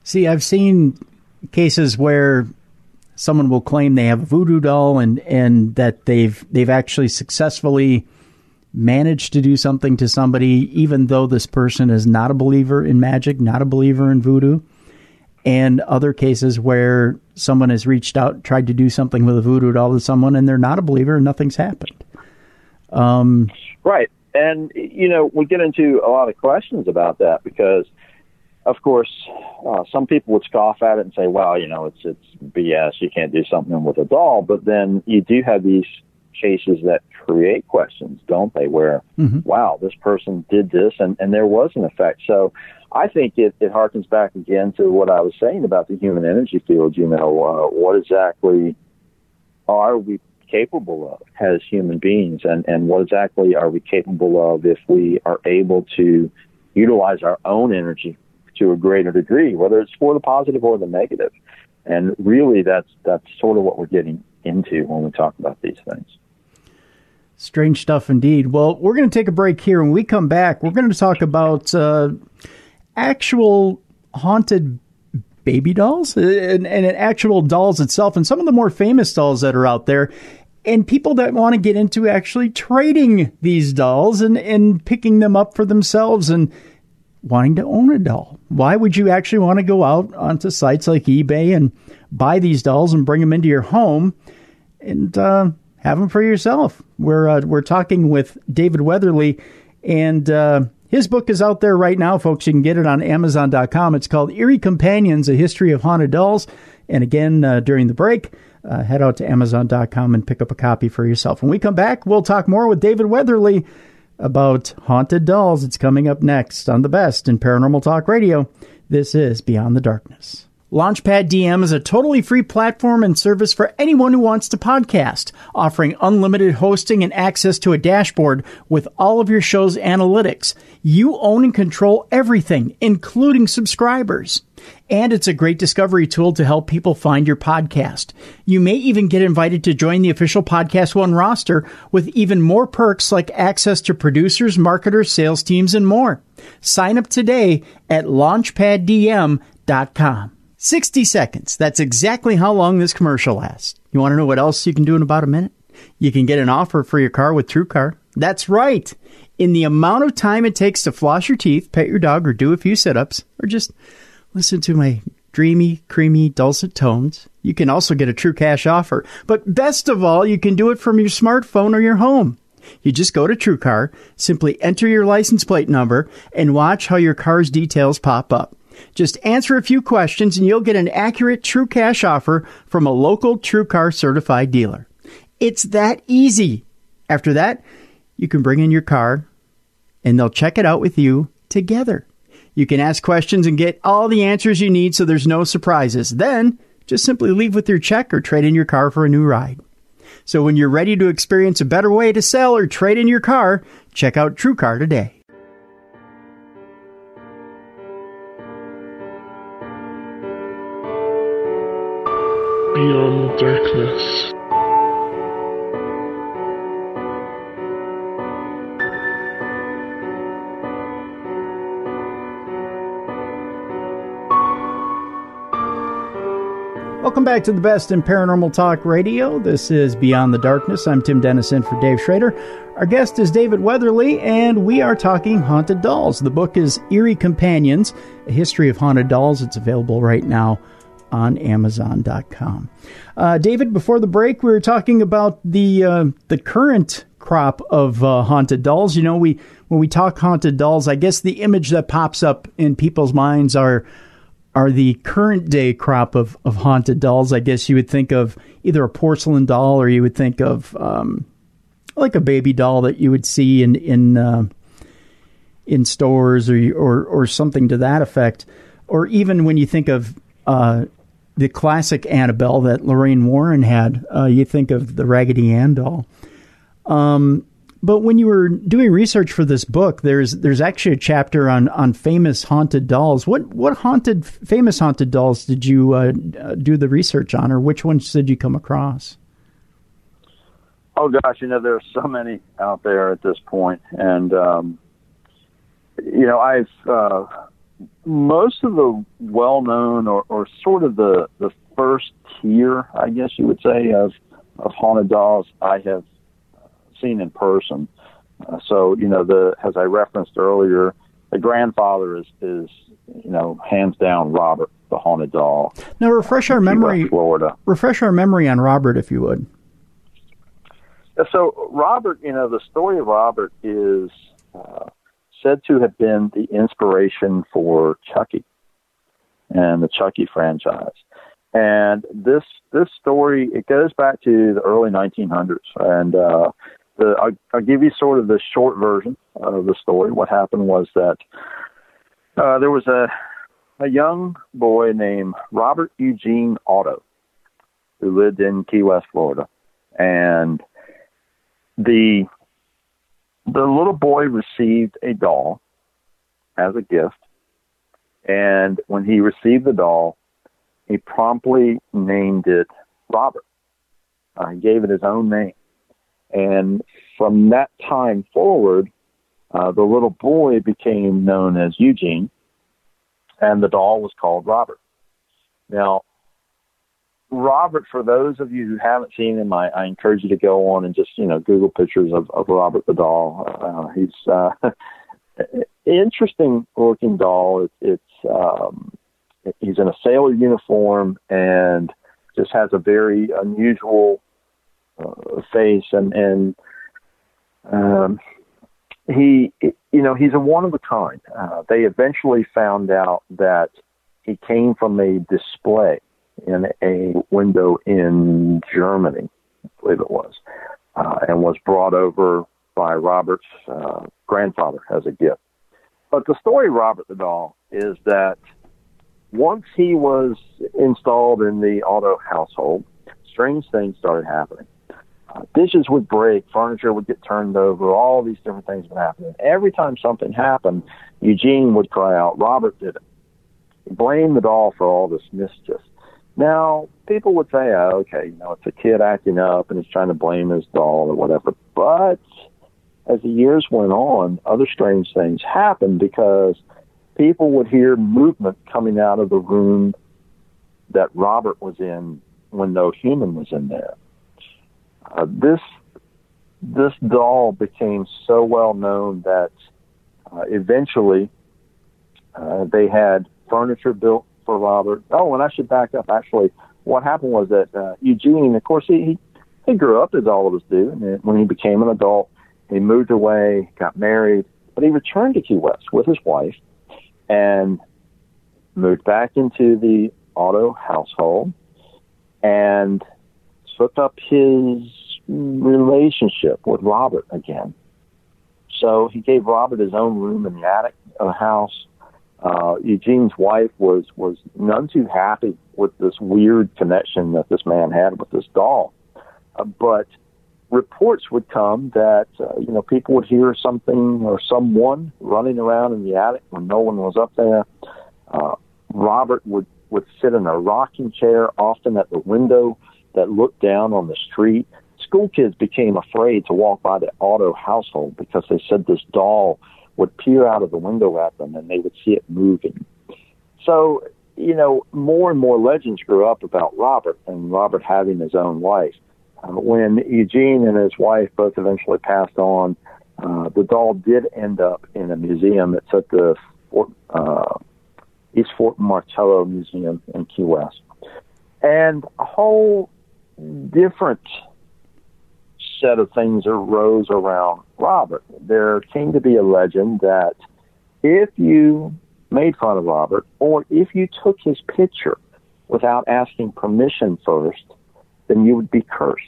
See, I've seen cases where someone will claim they have a voodoo doll and, and that they've they've actually successfully managed to do something to somebody, even though this person is not a believer in magic, not a believer in voodoo. And other cases where someone has reached out, tried to do something with a voodoo doll to someone, and they're not a believer and nothing's happened. Um, right. And, you know, we get into a lot of questions about that because, of course, uh, some people would scoff at it and say, well, you know, it's, it's BS. You can't do something with a doll. But then you do have these cases that create questions, don't they? Where, mm-hmm. wow, this person did this and, and there was an effect. So I think it, it harkens back again to what I was saying about the human energy field. You know, uh, what exactly are we capable of as human beings and, and what exactly are we capable of if we are able to utilize our own energy to a greater degree, whether it's for the positive or the negative. And really that's that's sort of what we're getting into when we talk about these things. Strange stuff indeed. Well, we're going to take a break here. When we come back, we're going to talk about uh, actual haunted baby dolls and, and actual dolls itself, and some of the more famous dolls that are out there. And people that want to get into actually trading these dolls and, and picking them up for themselves and wanting to own a doll. Why would you actually want to go out onto sites like eBay and buy these dolls and bring them into your home and uh, have them for yourself? We're uh, we're talking with David Weatherly, and uh, his book is out there right now, folks. You can get it on Amazon.com. It's called Eerie Companions: A History of Haunted Dolls. And again, uh, during the break, uh, head out to Amazon.com and pick up a copy for yourself. When we come back, we'll talk more with David Weatherly about haunted dolls. It's coming up next on the best in paranormal talk radio. This is Beyond the Darkness. Launchpad DM is a totally free platform and service for anyone who wants to podcast, offering unlimited hosting and access to a dashboard with all of your show's analytics. You own and control everything, including subscribers. And it's a great discovery tool to help people find your podcast. You may even get invited to join the official Podcast One roster with even more perks like access to producers, marketers, sales teams, and more. Sign up today at launchpaddm.com. 60 seconds. That's exactly how long this commercial lasts. You want to know what else you can do in about a minute? You can get an offer for your car with TrueCar. That's right. In the amount of time it takes to floss your teeth, pet your dog, or do a few sit ups, or just listen to my dreamy, creamy, dulcet tones, you can also get a true cash offer. But best of all, you can do it from your smartphone or your home. You just go to TrueCar, simply enter your license plate number, and watch how your car's details pop up. Just answer a few questions and you'll get an accurate true cash offer from a local TrueCar certified dealer. It's that easy. After that, you can bring in your car and they'll check it out with you together. You can ask questions and get all the answers you need so there's no surprises. Then, just simply leave with your check or trade in your car for a new ride. So when you're ready to experience a better way to sell or trade in your car, check out TrueCar today. Darkness. Welcome back to the best in paranormal talk radio. This is Beyond the Darkness. I'm Tim Dennis in for Dave Schrader. Our guest is David Weatherly, and we are talking haunted dolls. The book is Eerie Companions, a history of haunted dolls. It's available right now on Amazon.com. Uh, David, before the break, we were talking about the uh, the current crop of uh, haunted dolls. You know, we when we talk haunted dolls, I guess the image that pops up in people's minds are are the current day crop of, of haunted dolls. I guess you would think of either a porcelain doll or you would think of um, like a baby doll that you would see in in uh, in stores or, or or something to that effect. Or even when you think of uh, the classic Annabelle that Lorraine Warren had. Uh, you think of the Raggedy Ann doll. Um, but when you were doing research for this book, there's there's actually a chapter on, on famous haunted dolls. What what haunted famous haunted dolls did you uh, do the research on, or which ones did you come across? Oh gosh, you know there are so many out there at this point, and um, you know I've uh, most of the well-known or, or sort of the the first tier, I guess you would say, of of haunted dolls I have seen in person. Uh, so you know, the as I referenced earlier, the grandfather is is you know hands down Robert, the haunted doll. Now refresh our memory, Florida. Refresh our memory on Robert, if you would. So Robert, you know, the story of Robert is. Uh, said to have been the inspiration for Chucky and the Chucky franchise. And this this story it goes back to the early 1900s, and uh, the I'll, I'll give you sort of the short version of the story. What happened was that uh, there was a a young boy named Robert Eugene Otto who lived in Key West, Florida, and the the little boy received a doll as a gift, and when he received the doll, he promptly named it Robert. Uh, he gave it his own name. And from that time forward, uh, the little boy became known as Eugene. and the doll was called Robert. Now, Robert, for those of you who haven't seen him, I, I encourage you to go on and just you know Google pictures of, of Robert the doll. Uh, he's uh, [laughs] interesting looking doll. It, it's um, he's in a sailor uniform and just has a very unusual uh, face and and um, he you know he's a one of a kind. Uh, they eventually found out that he came from a display in a window in Germany, I believe it was, uh, and was brought over by Robert's uh, grandfather as a gift. But the story Robert the doll is that once he was installed in the Otto household, strange things started happening. Uh, dishes would break, furniture would get turned over, all these different things would happen. every time something happened, Eugene would cry out, Robert did it. Blame the doll for all this mischief. Now, people would say, oh, okay, you know, it's a kid acting up and he's trying to blame his doll or whatever. But as the years went on, other strange things happened because people would hear movement coming out of the room that Robert was in when no human was in there. Uh, this this doll became so well known that uh, eventually uh, they had furniture built for Robert. Oh, and I should back up. Actually, what happened was that uh, Eugene, of course, he he grew up as all of us do, and when he became an adult, he moved away, got married, but he returned to Key West with his wife, and moved back into the Otto household, and took up his relationship with Robert again. So he gave Robert his own room in the attic of the house uh, Eugene's wife was was none too happy with this weird connection that this man had with this doll. Uh, but reports would come that uh, you know people would hear something or someone running around in the attic when no one was up there. Uh, Robert would would sit in a rocking chair, often at the window that looked down on the street. School kids became afraid to walk by the Otto household because they said this doll would peer out of the window at them and they would see it moving. So, you know, more and more legends grew up about Robert and Robert having his own life. Um, when Eugene and his wife both eventually passed on, uh, the doll did end up in a museum. It's at the Fort, uh, East Fort Martello Museum in Key West. And a whole different set of things arose around Robert. There came to be a legend that if you made fun of Robert or if you took his picture without asking permission first, then you would be cursed.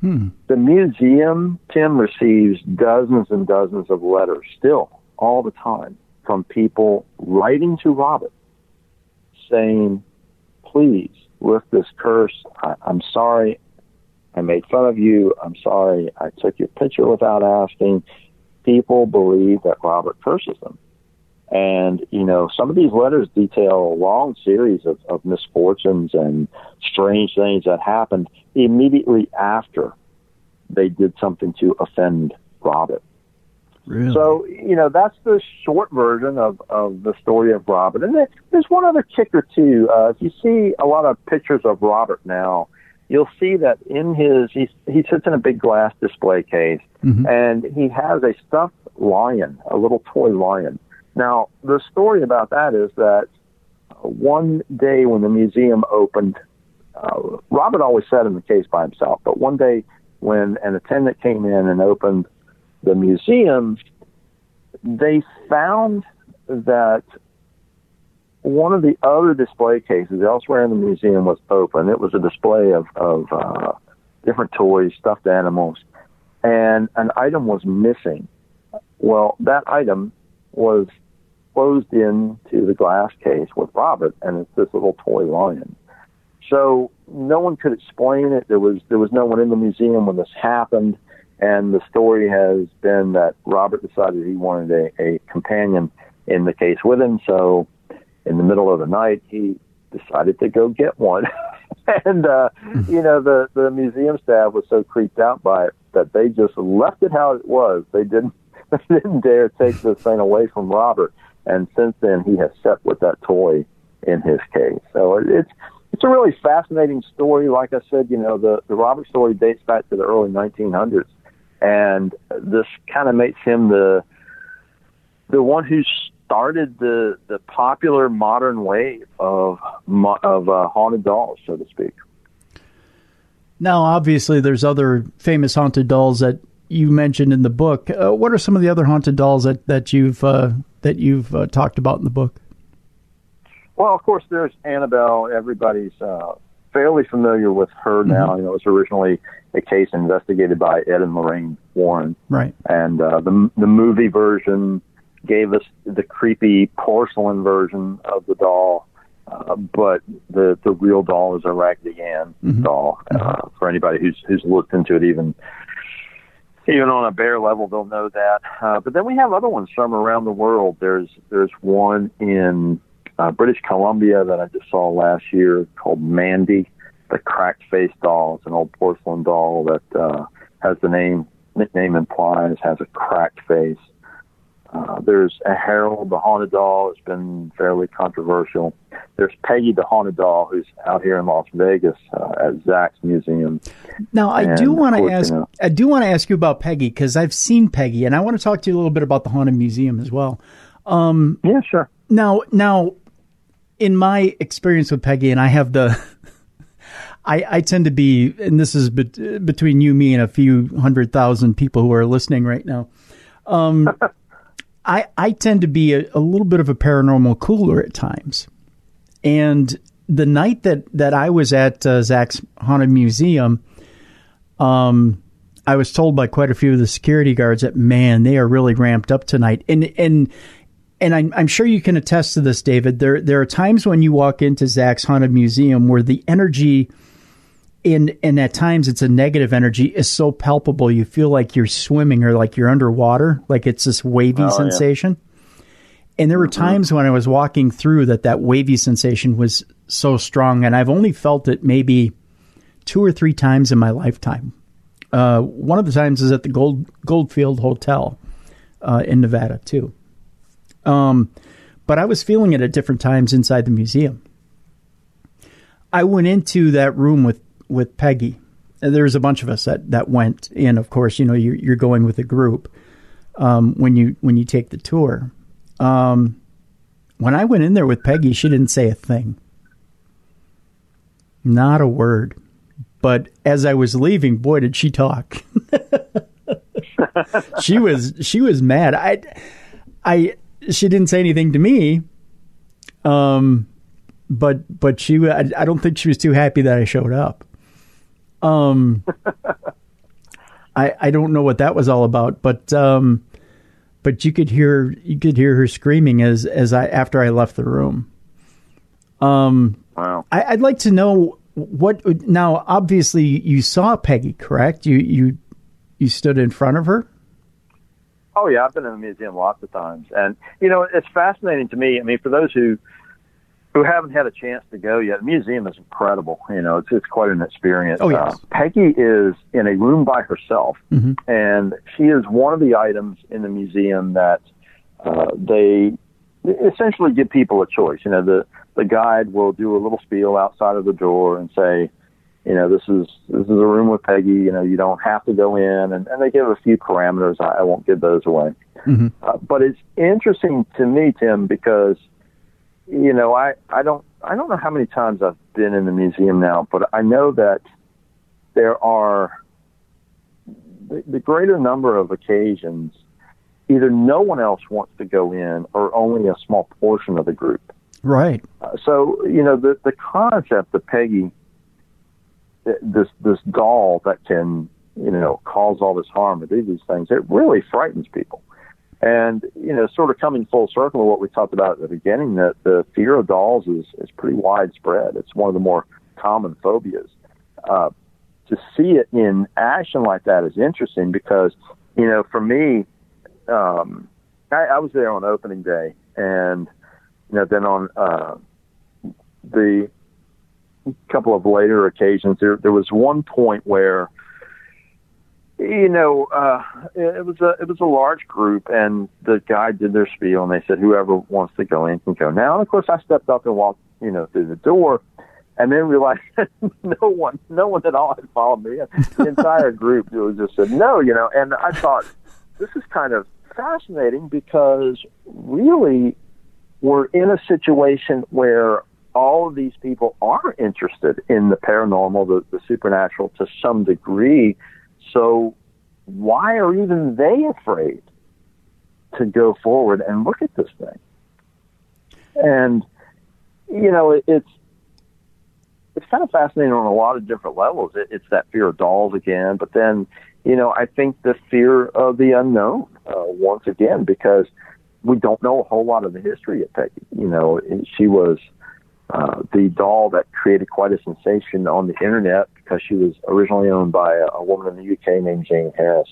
Hmm. The museum, Tim, receives dozens and dozens of letters still, all the time, from people writing to Robert saying, please lift this curse. I, I'm sorry. I made fun of you. I'm sorry. I took your picture without asking. People believe that Robert curses them. And, you know, some of these letters detail a long series of, of misfortunes and strange things that happened immediately after they did something to offend Robert. Really? So, you know, that's the short version of, of the story of Robert. And there's one other kicker, too. Uh, if you see a lot of pictures of Robert now, you'll see that in his he he sits in a big glass display case mm-hmm. and he has a stuffed lion, a little toy lion. Now, the story about that is that one day when the museum opened, uh, Robert always sat in the case by himself, but one day when an attendant came in and opened the museum, they found that one of the other display cases elsewhere in the museum was open. It was a display of, of uh, different toys, stuffed animals, and an item was missing. Well, that item was closed into the glass case with Robert, and it's this little toy lion. So no one could explain it. There was there was no one in the museum when this happened, and the story has been that Robert decided he wanted a, a companion in the case with him, so in the middle of the night, he decided to go get one. [laughs] and uh, mm-hmm. you know, the the museum staff was so creeped out by it that they just left it how it was. They didn't [laughs] they didn't dare take this thing away from Robert. And since then, he has sat with that toy in his case. So it's it's a really fascinating story. Like I said, you know, the the Robert story dates back to the early 1900s, and this kind of makes him the the one who started the the popular modern wave of of uh, haunted dolls, so to speak. Now, obviously, there's other famous haunted dolls that you mentioned in the book. Uh, what are some of the other haunted dolls that that you've uh, that you've uh, talked about in the book? Well, of course, there's Annabelle. Everybody's uh, fairly familiar with her mm-hmm. now. You know, it was originally a case investigated by Ed and Lorraine Warren, right? And uh, the the movie version gave us the creepy porcelain version of the doll, uh, but the the real doll is a Raggedy Ann mm-hmm. doll. Uh, for anybody who's who's looked into it, even even on a bare level, they'll know that. Uh, but then we have other ones from around the world. There's there's one in uh, British Columbia that I just saw last year called Mandy, the cracked face doll. It's an old porcelain doll that uh, has the name nickname implies has a cracked face. Uh, there's a Harold the Haunted Doll. It's been fairly controversial. There's Peggy the Haunted Doll, who's out here in Las Vegas uh, at Zak's Museum. Now, I and do want to ask. You know, I do want to ask you about Peggy because I've seen Peggy, and I want to talk to you a little bit about the Haunted Museum as well. Um, yeah, sure. Now, now, in my experience with Peggy, and I have the. [laughs] I, I tend to be, and this is between you, me, and a few hundred thousand people who are listening right now. Um, [laughs] I, I tend to be a, a little bit of a paranormal cooler at times. And the night that, that I was at uh, Zak's Haunted Museum, um, I was told by quite a few of the security guards that man, they are really ramped up tonight. And and and I'm, I'm sure you can attest to this, David. There there are times when you walk into Zak's Haunted Museum where the energy in and at times it's a negative energy is so palpable you feel like you're swimming or like you're underwater like it's this wavy oh, sensation yeah. and there were mm-hmm. times when i was walking through that that wavy sensation was so strong and i've only felt it maybe two or three times in my lifetime uh, one of the times is at the gold goldfield hotel uh, in nevada too um, but i was feeling it at different times inside the museum I went into that room with with Peggy. And there's a bunch of us that, that went in. Of course, you know you're, you're going with a group um, when you when you take the tour. Um, when I went in there with Peggy, she didn't say a thing, not a word. But as I was leaving, boy, did she talk! [laughs] she was she was mad. I I she didn't say anything to me. Um, but but she I, I don't think she was too happy that I showed up. Um, [laughs] I I don't know what that was all about, but um, but you could hear you could hear her screaming as as I after I left the room. Um, wow. I, would like to know what now. Obviously, you saw Peggy, correct? You you you stood in front of her. Oh yeah, I've been in the museum lots of times, and you know it's fascinating to me. I mean, for those who who haven't had a chance to go yet, the museum is incredible. You know, it's it's quite an experience. Oh, yes. Uh, Peggy is in a room by herself, mm-hmm. and she is one of the items in the museum that uh, they essentially give people a choice. You know, the the guide will do a little spiel outside of the door and say, you know, this is this is a room with Peggy. You know, you don't have to go in, and, and they give a few parameters. I, I won't give those away. Mm-hmm. Uh, but it's interesting to me, Tim, because you know, I, I don't I don't know how many times I've been in the museum now, but I know that there are the, the greater number of occasions either no one else wants to go in or only a small portion of the group. Right. Uh, so you know the the concept of Peggy, this this doll that can you know cause all this harm and do these things, it really frightens people. And, you know, sort of coming full circle to what we talked about at the beginning, that the fear of dolls is, is pretty widespread. It's one of the more common phobias. Uh, to see it in action like that is interesting because, you know, for me, um, I, I was there on opening day and, you know, then on, uh, the couple of later occasions, there, there was one point where you know, uh, it was a it was a large group, and the guy did their spiel, and they said whoever wants to go in can go. Now, and of course, I stepped up and walked, you know, through the door, and then realized [laughs] no one, no one at all had followed me. The entire [laughs] group was just said no, you know, and I thought this is kind of fascinating because really we're in a situation where all of these people are interested in the paranormal, the, the supernatural to some degree so why are even they afraid to go forward and look at this thing? And you know, it, it's it's kind of fascinating on a lot of different levels. It, it's that fear of dolls again, but then you know, I think the fear of the unknown uh, once again because we don't know a whole lot of the history of Peggy. You know, she was uh, the doll that created quite a sensation on the internet because she was originally owned by a, a woman in the UK named Jane Harris.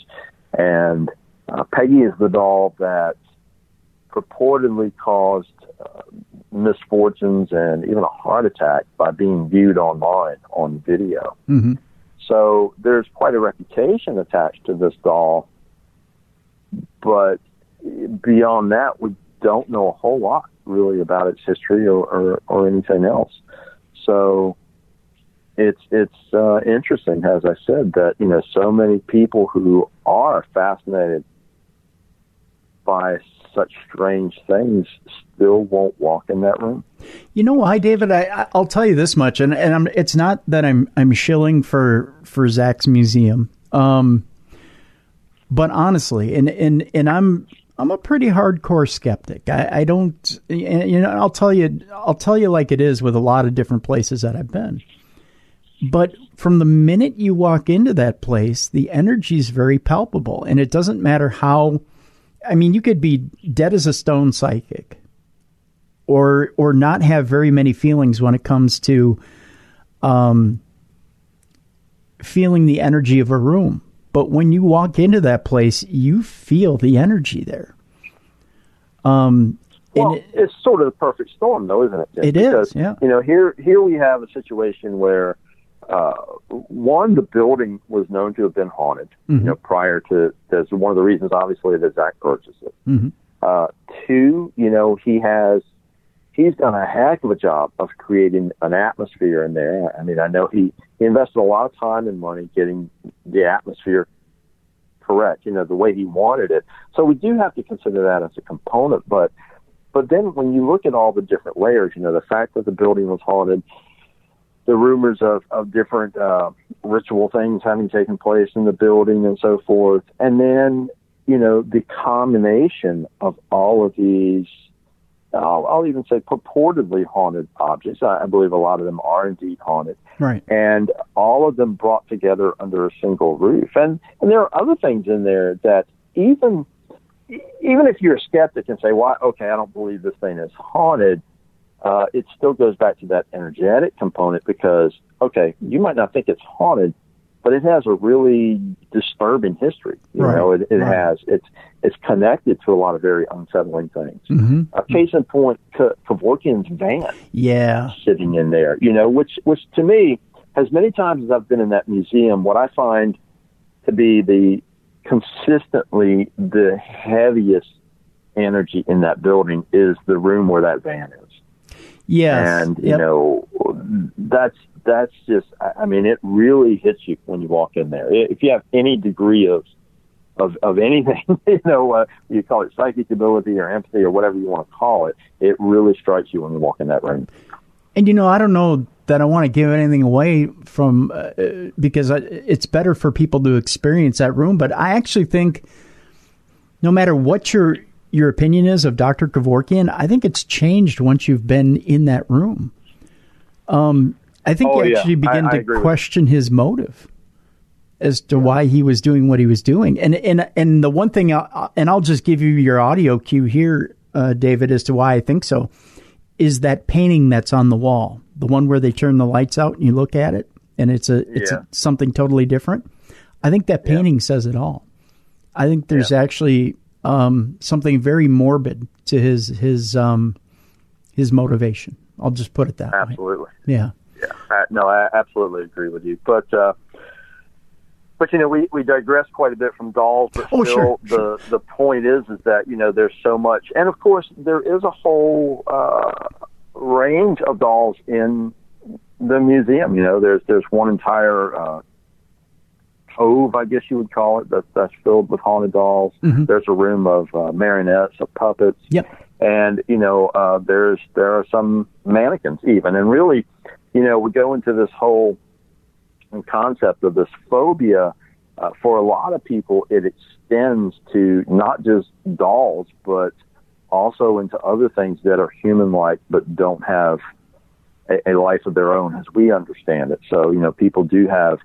And uh, Peggy is the doll that purportedly caused uh, misfortunes and even a heart attack by being viewed online on video. Mm-hmm. So there's quite a reputation attached to this doll. But beyond that, we don't know a whole lot really about its history or, or, or anything else. So it's it's uh, interesting, as I said, that you know so many people who are fascinated by such strange things still won't walk in that room. You know why, David? I I'll tell you this much, and and I'm, it's not that I'm I'm shilling for for Zak's museum, um, but honestly, and and and I'm I'm a pretty hardcore skeptic. I, I don't, you know, I'll tell you, I'll tell you like it is with a lot of different places that I've been. But from the minute you walk into that place, the energy is very palpable, and it doesn't matter how. I mean, you could be dead as a stone psychic, or or not have very many feelings when it comes to, um, feeling the energy of a room. But when you walk into that place, you feel the energy there. Um, well, it, it's sort of the perfect storm, though, isn't it? It because, is, yeah. You know, here here we have a situation where uh, one, the building was known to have been haunted. Mm-hmm. You know, prior to that's one of the reasons, obviously, that Zak purchased it. Mm-hmm. Uh, two, you know, he has he's done a heck of a job of creating an atmosphere in there. I mean, I know he, he invested a lot of time and money getting the atmosphere correct, you know, the way he wanted it. So we do have to consider that as a component. But but then when you look at all the different layers, you know, the fact that the building was haunted, the rumors of, of different uh, ritual things having taken place in the building and so forth, and then, you know, the combination of all of these I'll, I'll even say purportedly haunted objects. I, I believe a lot of them are indeed haunted. Right. And all of them brought together under a single roof. And, and there are other things in there that even, even if you're a skeptic and say, "Why? Well, okay, I don't believe this thing is haunted," uh, it still goes back to that energetic component because, okay, you might not think it's haunted, but it has a really disturbing history. You right. know, it, it right. has it's it's connected to a lot of very unsettling things. Mm-hmm. A case in point, K- Kevorkian's van, yeah, sitting in there. You know, which which to me, as many times as I've been in that museum, what I find to be the consistently the heaviest energy in that building is the room where that van is. Yes, and you yep. know that's that's just, I mean, it really hits you when you walk in there. If you have any degree of, of, of anything, [laughs] you know, uh, you call it psychic ability or empathy or whatever you want to call it, it really strikes you when you walk in that room. And you know, I don't know that I want to give anything away from uh, because it's better for people to experience that room. But I actually think, no matter what your your opinion is of Dr. Kevorkian, I think it's changed once you've been in that room. Um, I think oh, you actually yeah. begin I, I to question his motive as to yeah. why he was doing what he was doing. And and and the one thing, I'll, and I'll just give you your audio cue here, uh, David, as to why I think so, is that painting that's on the wall, the one where they turn the lights out and you look at it, and it's a it's yeah. a, something totally different. I think that painting says it all. I think there's actually um, something very morbid to his his um, his motivation. I'll just put it that Absolutely. way. Yeah yeah, I, no, I absolutely agree with you. But uh, but you know, we, we digress quite a bit from dolls, but oh, still, sure, the sure. the point is is that you know there's so much, and of course there is a whole uh, range of dolls in the museum. You know, there's there's one entire uh, cove, I guess you would call it, that, that's filled with haunted dolls. Mhm. There's a room of uh, marionettes, of puppets, Yep. and you know uh, there's there are some mannequins even, and really, you know, we go into this whole concept of this phobia. Uh, for a lot of people, it extends to not just dolls, but also into other things that are human-like but don't have a, a life of their own as we understand it. So, you know, people do have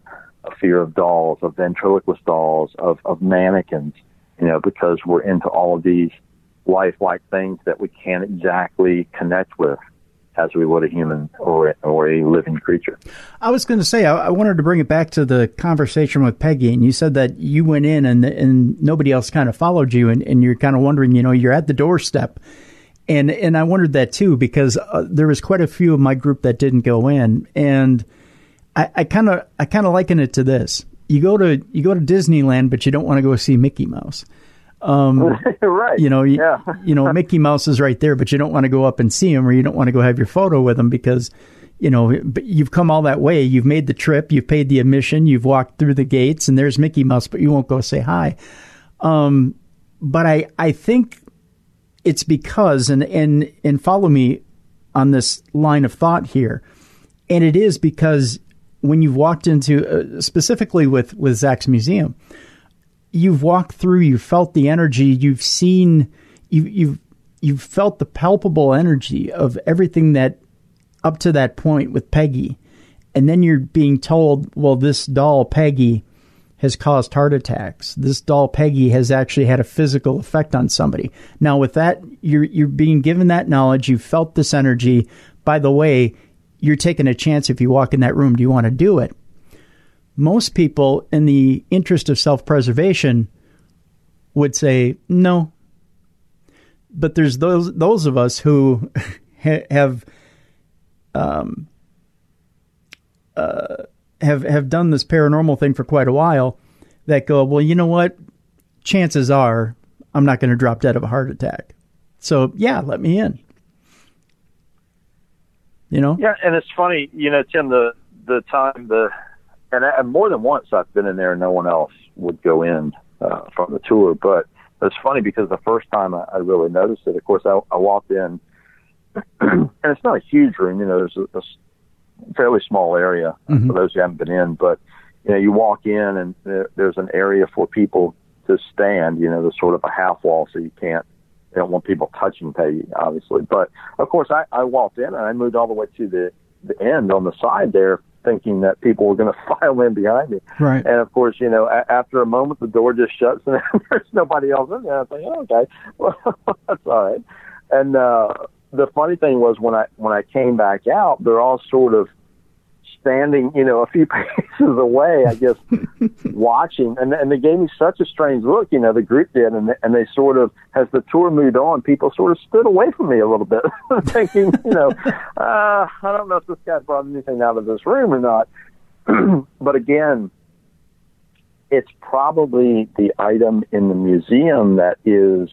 a fear of dolls, of ventriloquist dolls, of, of mannequins, you know, because we're into all of these lifelike things that we can't exactly connect with as we would a human or, or a living creature. I was going to say I, I wanted to bring it back to the conversation with Peggy, and you said that you went in and and nobody else kind of followed you, and, and you're kind of wondering, you know, you're at the doorstep, and and I wondered that too because uh, there was quite a few of my group that didn't go in, and I kind of I kind of liken it to this: you go to you go to Disneyland, but you don't want to go see Mickey Mouse. Um, [laughs] right. you know, you, yeah. you know, Mickey Mouse is right there, but you don't want to go up and see him, or you don't want to go have your photo with him because, you know, you've come all that way. You've made the trip, you've paid the admission, you've walked through the gates, and there's Mickey Mouse, but you won't go say hi. Um, but I, I think it's because, and and and follow me on this line of thought here, and it is because when you've walked into uh, specifically with with Zak's museum you've walked through, you've felt the energy, you've seen, you've you've you've felt the palpable energy of everything that up to that point with Peggy, and then you're being told, well, this doll Peggy has caused heart attacks. This doll Peggy has actually had a physical effect on somebody. Now, with that, you're you're being given that knowledge. You've felt this energy. By the way, you're taking a chance if you walk in that room. Do you want to do it? most people, in the interest of self preservation, would say no. But there's those those of us who [laughs] have um, uh, have have done this paranormal thing for quite a while that go, well, you know what? Chances are I'm not going to drop dead of a heart attack. So yeah, let me in. You know? Yeah, and it's funny, you know, Tim. The the time the and, I, and more than once I've been in there and no one else would go in uh, from the tour. But it's funny because the first time I, I really noticed it, of course, I, I walked in, [clears throat] and it's not a huge room. You know, there's a, a fairly small area Mhm. for those who haven't been in. But you know, you walk in and there, there's an area for people to stand. You know, there's sort of a half wall, so you can't. You don't want people touching Peggy, obviously. But of course, I, I walked in and I moved all the way to the the end on the side there, thinking that people were going [laughs] to file in behind me. Right. And of course, you know, a- after a moment, the door just shuts and [laughs] there's nobody else in there. I think, oh, okay, well, [laughs] that's all right. And uh, the funny thing was when I when I came back out, they're all sort of standing, you know, a few [laughs] paces away, I guess, [laughs] watching, and and they gave me such a strange look. You know, the group did, and they, and they sort of, as the tour moved on, people sort of stood away from me a little bit, [laughs] thinking, you know, uh, I don't know if this guy brought anything out of this room or not. [clears throat] but again, it's probably the item in the museum that is,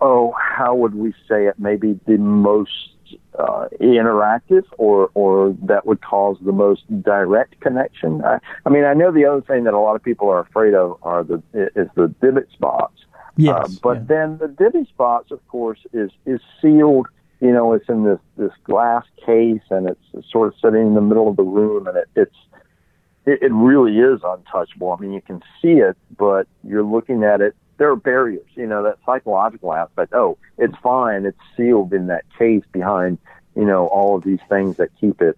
oh, how would we say it? Maybe the most uh, interactive or or that would cause the most direct connection. I, I mean, I know the other thing that a lot of people are afraid of are the is the Dybbuk box. Yes. Uh, but yeah. then the Dybbuk box, of course, is is sealed. You know, it's in this this glass case, and it's sort of sitting in the middle of the room, and it, it's it, it really is untouchable. I mean, you can see it, but you're looking at it. There are barriers, you know, that psychological aspect. Oh, it's fine. It's sealed in that case behind, you know, all of these things that keep it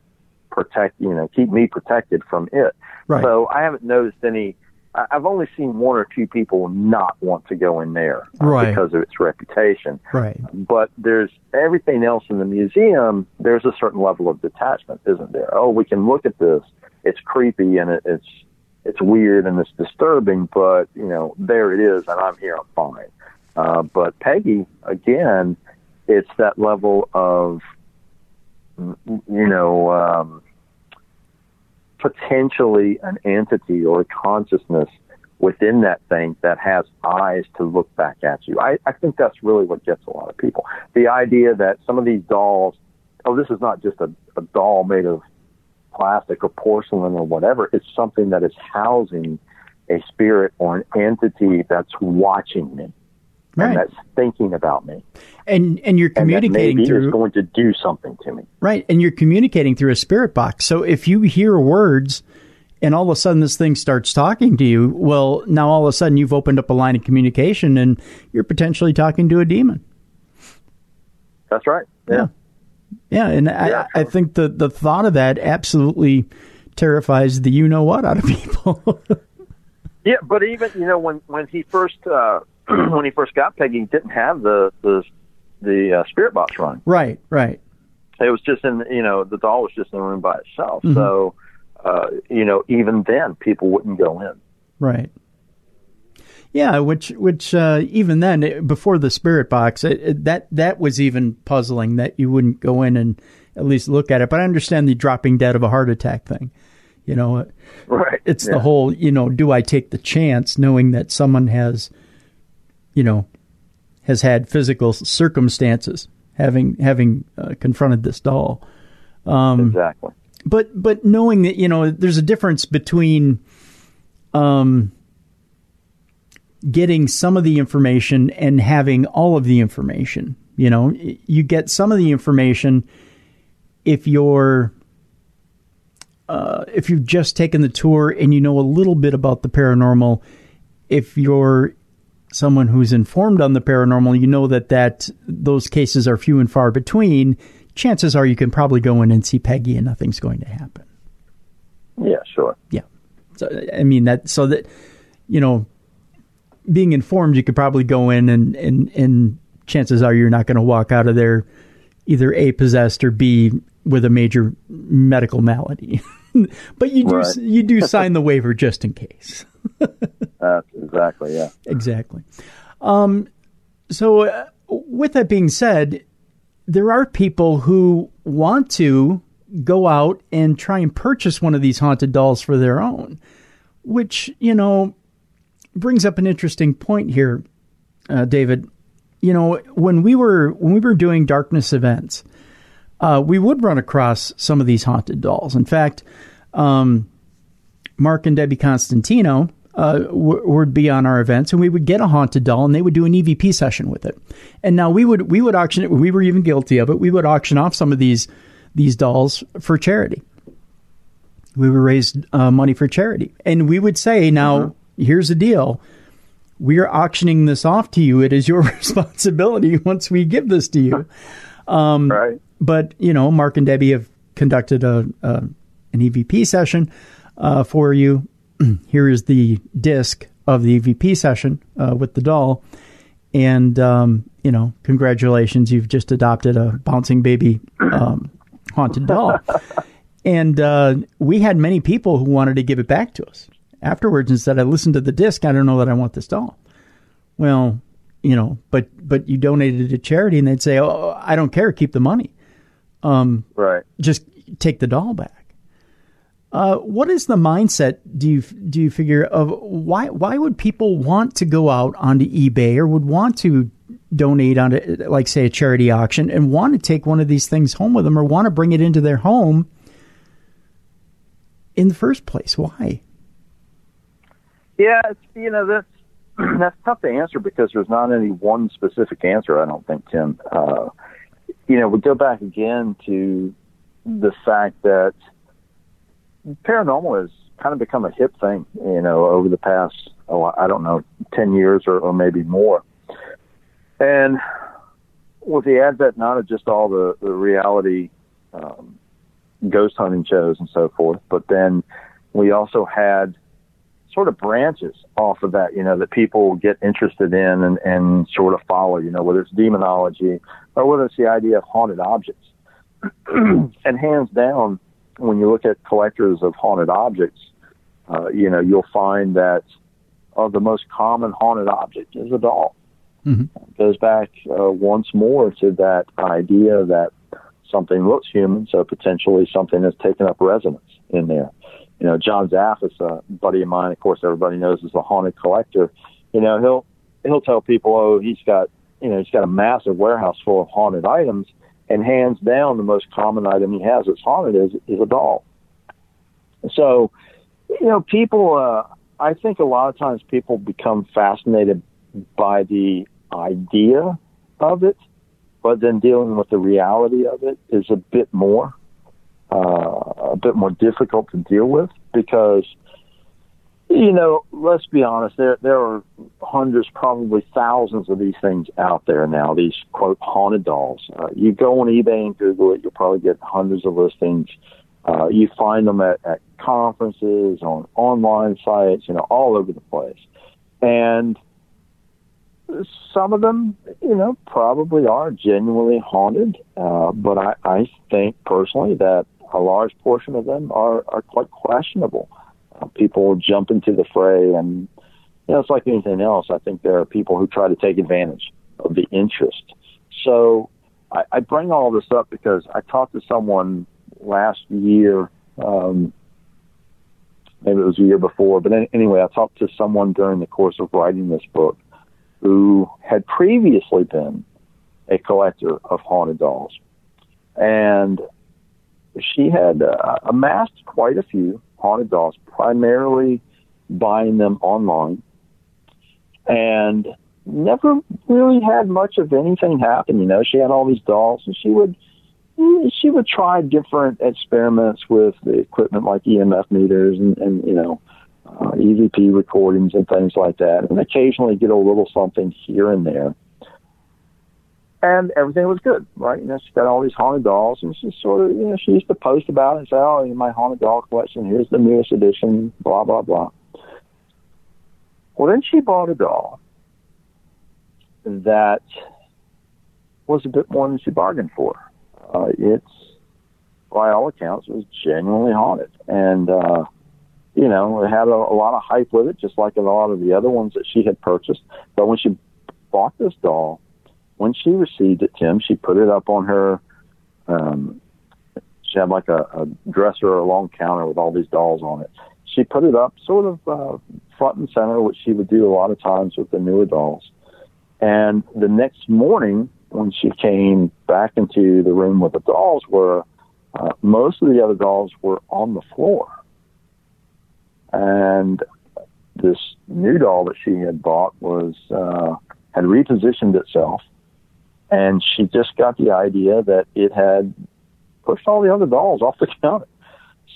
protect, you know, keep me protected from it. Right. So I haven't noticed any. I've only seen one or two people not want to go in there uh, Right. because of its reputation. right. But there's everything else in the museum. There's a certain level of detachment, isn't there? Oh, we can look at this. It's creepy and it, it's it's weird and it's disturbing, but you know, there it is, and I'm here. I'm fine. Uh, but Peggy, again, it's that level of you know um, potentially an entity or a consciousness within that thing that has eyes to look back at you. I, I think that's really what gets a lot of people. The idea that some of these dolls, oh, this is not just a, a doll made of plastic or porcelain or whatever. It's something that is housing a spirit or an entity that's watching me. Right. And that's thinking about me, and and you're communicating and through. Is going to do something to me, right? And you're communicating through a spirit box. So if you hear words and all of a sudden this thing starts talking to you, well, now all of a sudden you've opened up a line of communication and you're potentially talking to a demon. That's right. Yeah. Yeah, yeah and yeah, I, I think the, the thought of that absolutely terrifies the you know what out of people. [laughs] yeah, but even you know when when he first uh, [clears throat] when he first got Peggy, he didn't have the the the uh, spirit box running. Right, right. It was just in you know the doll was just in the room by itself. Mm-hmm. So uh, you know, even then people wouldn't go in. Right. Yeah, which which uh, even then before the spirit box, it, it, that that was even puzzling that you wouldn't go in and at least look at it. But I understand the dropping dead of a heart attack thing. You know, right? It's yeah. the whole you know, do I take the chance knowing that someone has, you know, has had physical circumstances having having uh, confronted this doll. Um, exactly but but knowing that you know there's a difference between um, getting some of the information and having all of the information. You know, you get some of the information if you're uh, if you've just taken the tour and you know a little bit about the paranormal. If you're someone who's informed on the paranormal, you know that that those cases are few and far between chances are you can probably go in and see Peggy and nothing's going to happen. Yeah, sure. Yeah. So I mean that so that you know being informed you could probably go in and and and chances are you're not going to walk out of there either A possessed or B with a major medical malady. [laughs] but you do right. you do [laughs] sign the waiver just in case. [laughs] That's exactly, yeah. Exactly. Um, so uh, with that being said, there are people who want to go out and try and purchase one of these haunted dolls for their own, which, you know, brings up an interesting point here, uh, David. You know, when we were when we were doing darkness events, uh, we would run across some of these haunted dolls. In fact, um, Mark and Debbie Constantino uh, w- would be on our events, and we would get a haunted doll, and they would do an EVP session with it. And now we would we would auction it. We were even guilty of it. We would auction off some of these these dolls for charity. We would raise uh, money for charity, and we would say, "Now, mm-hmm. Here's the deal." We are auctioning this off to you. It is your [laughs] responsibility once we give this to you. Um, right. But you know, Mark and Debbie have conducted a, a an EVP session uh, for you, [clears throat] here is the disc of the EVP session uh, with the doll. And, um, you know, congratulations, you've just adopted a bouncing baby um, haunted doll. [laughs] and uh, we had many people who wanted to give it back to us afterwards and said, I listened to the disc, I don't know that I want this doll. Well, you know, but but you donated it to charity, and they'd say, "Oh, I don't care, keep the money." Um, right. Just take the doll back. Uh, what is the mindset do you do you figure of why why would people want to go out onto eBay or would want to donate onto like say a charity auction and want to take one of these things home with them or want to bring it into their home in the first place? Why? Yeah, it's, you know that's [clears throat] that's tough to answer because there's not any one specific answer. I don't think, Tim. Uh, you know, we go back again to the fact that paranormal has kind of become a hip thing, you know, over the past, oh, I don't know, 10 years or, or maybe more. And with the advent not of just all the, the reality um, ghost hunting shows and so forth, but then we also had sort of branches off of that, you know, that people get interested in and, and sort of follow, you know, whether it's demonology or whether it's the idea of haunted objects. [clears throat] and hands down, when you look at collectors of haunted objects, uh, you know, you'll find that uh, the most common haunted object is a doll. Mm-hmm. It goes back uh, once more to that idea that something looks human, so potentially something has taken up residence in there. You know, John Zaffis, a buddy of mine, of course, everybody knows is a haunted collector. You know, he'll he'll tell people, oh, he's got you know he's got a massive warehouse full of haunted items, and hands down, the most common item he has that's haunted is is a doll. So, you know, people. Uh, I think a lot of times people become fascinated by the idea of it, but then dealing with the reality of it is a bit more uh, a bit more difficult to deal with because you know, let's be honest, there there are hundreds, probably thousands of these things out there now. These quote haunted dolls. Uh, you go on eBay and Google it, you'll probably get hundreds of listings. Uh, you find them at, at conferences, on online sites, you know, all over the place. And some of them, you know, probably are genuinely haunted. Uh, but I, I think personally that a large portion of them are, are quite questionable. Uh, people jump into the fray, and you know, it's like anything else. I think there are people who try to take advantage of the interest. So I, I bring all this up because I talked to someone last year. Um, maybe it was a year before, but anyway, I talked to someone during the course of writing this book who had previously been a collector of haunted dolls. And she had uh, amassed quite a few haunted dolls, primarily buying them online, and never really had much of anything happen. You know, she had all these dolls, and she would she would try different experiments with the equipment like EMF meters and, and you know uh, EVP recordings and things like that, and occasionally get a little something here and there and everything was good, right? You know, she got all these haunted dolls, and she sort of, you know, she used to post about it and say, "Oh, in my haunted doll collection, here's the newest edition," blah blah blah. Well, then she bought a doll that was a bit more than she bargained for. Uh, it's, by all accounts, was genuinely haunted, and uh, you know, it had a, a lot of hype with it, just like a lot of the other ones that she had purchased. But when she bought this doll when she received it, Tim, she put it up on her. Um, she had like a, a dresser or a long counter with all these dolls on it. She put it up sort of uh, front and center, which she would do a lot of times with the newer dolls. And the next morning, when she came back into the room where the dolls were, uh, most of the other dolls were on the floor. And this new doll that she had bought was uh, had repositioned itself and she just got the idea that it had pushed all the other dolls off the [laughs] counter.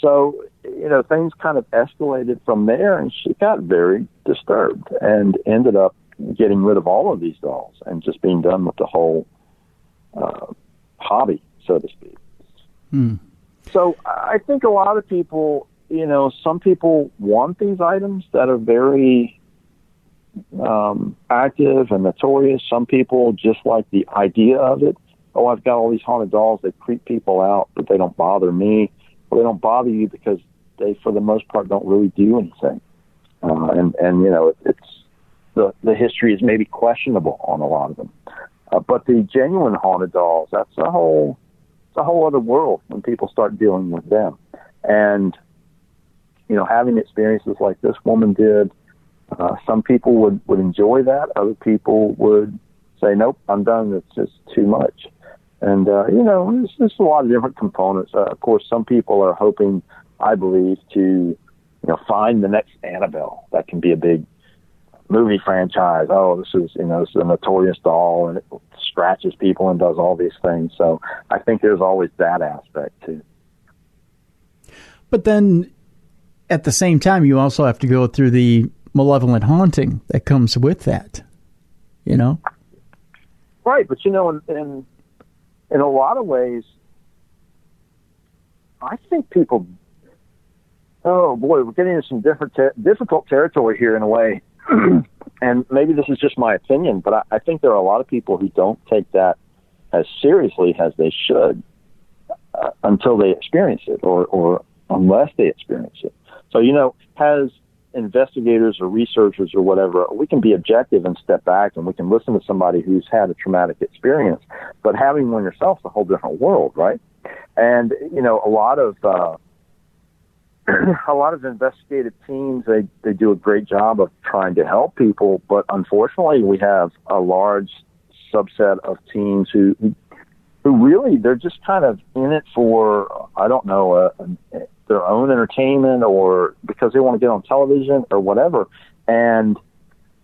So, you know, things kind of escalated from there, and she got very disturbed and ended up getting rid of all of these dolls and just being done with the whole uh, hobby, so to speak. Hmm. So, I think a lot of people, you know, some people want these items that are very um, active and notorious. Some people just like the idea of it. Oh, I've got all these haunted dolls. They creep people out, but they don't bother me. Well, they don't bother you because they, for the most part, don't really do anything. Uh, and and you know, it, it's the the history is maybe questionable on a lot of them. Uh, but the genuine haunted dolls, that's a whole it's a whole other world when people start dealing with them. And you know, having experiences like this woman did, uh, some people would, would enjoy that. Other people would say, nope, I'm done. It's just too much. And, uh, you know, there's, there's a lot of different components. Uh, of course, some people are hoping, I believe, to, you know, find the next Annabelle. That can be a big movie franchise. Oh, this is, you know, this is a notorious doll and it scratches people and does all these things. So I think there's always that aspect too. But then at the same time, you also have to go through the malevolent haunting that comes with that. You know, right? But you know, in in, in a lot of ways, I think people. Oh boy, we're getting into some different ter- difficult territory here in a way, [clears throat] and maybe this is just my opinion, but I, I think there are a lot of people who don't take that as seriously as they should uh, until they experience it, or or unless they experience it. So you know, has investigators or researchers or whatever, we can be objective and step back and we can listen to somebody who's had a traumatic experience. But having one yourself is a whole different world, right? And, you know, a lot of, uh, [clears throat] a lot of investigative teams they they do a great job of trying to help people, but unfortunately, we have a large subset of teams who who really they're just kind of in it for I don't know a, a, their own entertainment or because they want to get on television or whatever, and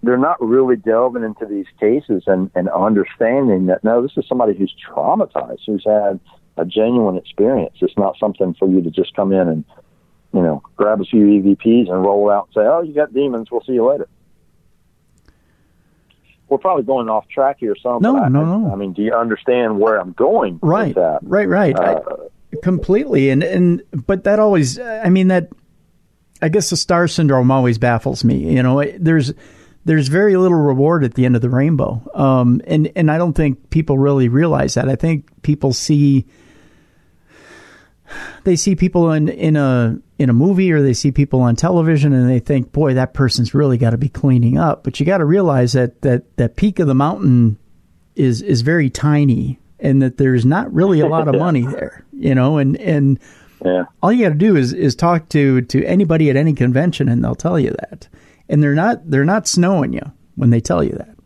they're not really delving into these cases and, and understanding that no, this is somebody who's traumatized, who's had a genuine experience. It's not something for you to just come in and you know grab a few EVPs and roll out and say, oh, you got demons. We'll see you later we're probably going off track here some. No, I, no, no. I mean, do you understand where I'm going? Right, right, right. Uh, I, completely. And and but that always, I mean, that I guess the star syndrome always baffles me. You know, there's there's very little reward at the end of the rainbow, um, and and I don't think people really realize that. I think people see they see people in in a in a movie or they see people on television and they think, boy, that person's really got to be cleaning up. But you got to realize that that that peak of the mountain is is very tiny and that there's not really a lot of [laughs] money there, you know, and and yeah. all you got to do is is talk to to anybody at any convention and they'll tell you that. And they're not they're not snowing you when they tell you that.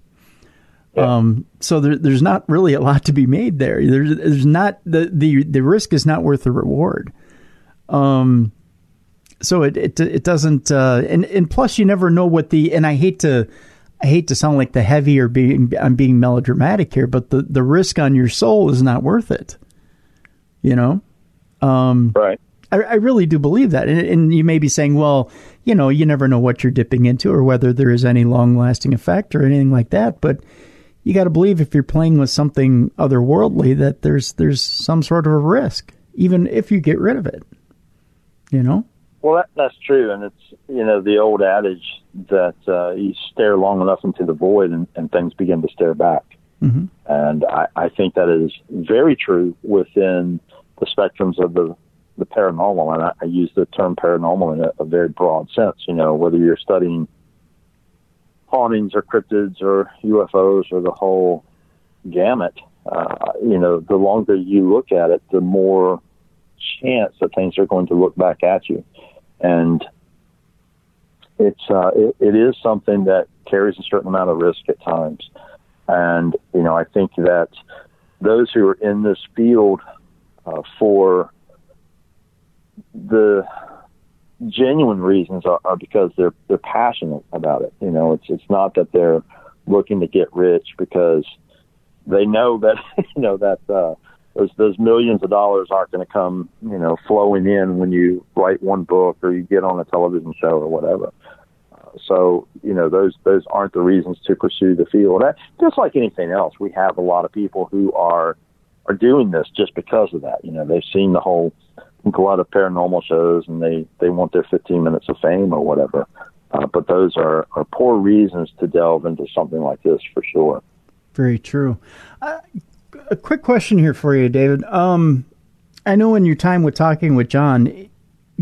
Yeah. Um, so there, there's not really a lot to be made there. There's, there's not the, the the risk is not worth the reward. Um, so it it it doesn't uh, and and plus you never know what the and I hate to I hate to sound like the heavy or being I'm being melodramatic here, but the the risk on your soul is not worth it. You know, um, right? I, I really do believe that, and, and you may be saying, well, you know, you never know what you're dipping into or whether there is any long lasting effect or anything like that, but you got to believe if you're playing with something otherworldly that there's there's some sort of a risk, even if you get rid of it. You know. Well, that, that's true, and it's you know the old adage that uh, you stare long enough into the void and, and things begin to stare back. Mm-hmm. And I, I think that is very true within the spectrums of the the paranormal, and I, I use the term paranormal in a, a very broad sense. You know, whether you're studying hauntings or cryptids or UFOs or the whole gamut, uh, you know, the longer you look at it, the more chance that things are going to look back at you and it's uh, it, it is something that carries a certain amount of risk at times. And you know, I think that those who are in this field uh, for the genuine reasons are, are because they're they're passionate about it. You know, it's it's not that they're looking to get rich because they know that [laughs] you know that uh, those those millions of dollars aren't going to come, you know, flowing in when you write one book or you get on a television show or whatever. Uh, so you know those those aren't the reasons to pursue the field. That, just like anything else, we have a lot of people who are are doing this just because of that. You know, they've seen the whole glut of paranormal shows and they they want their 15 minutes of fame or whatever. Uh, but those are, are poor reasons to delve into something like this for sure. Very true. Uh, a quick question here for you, David. Um, I know in your time with talking with John,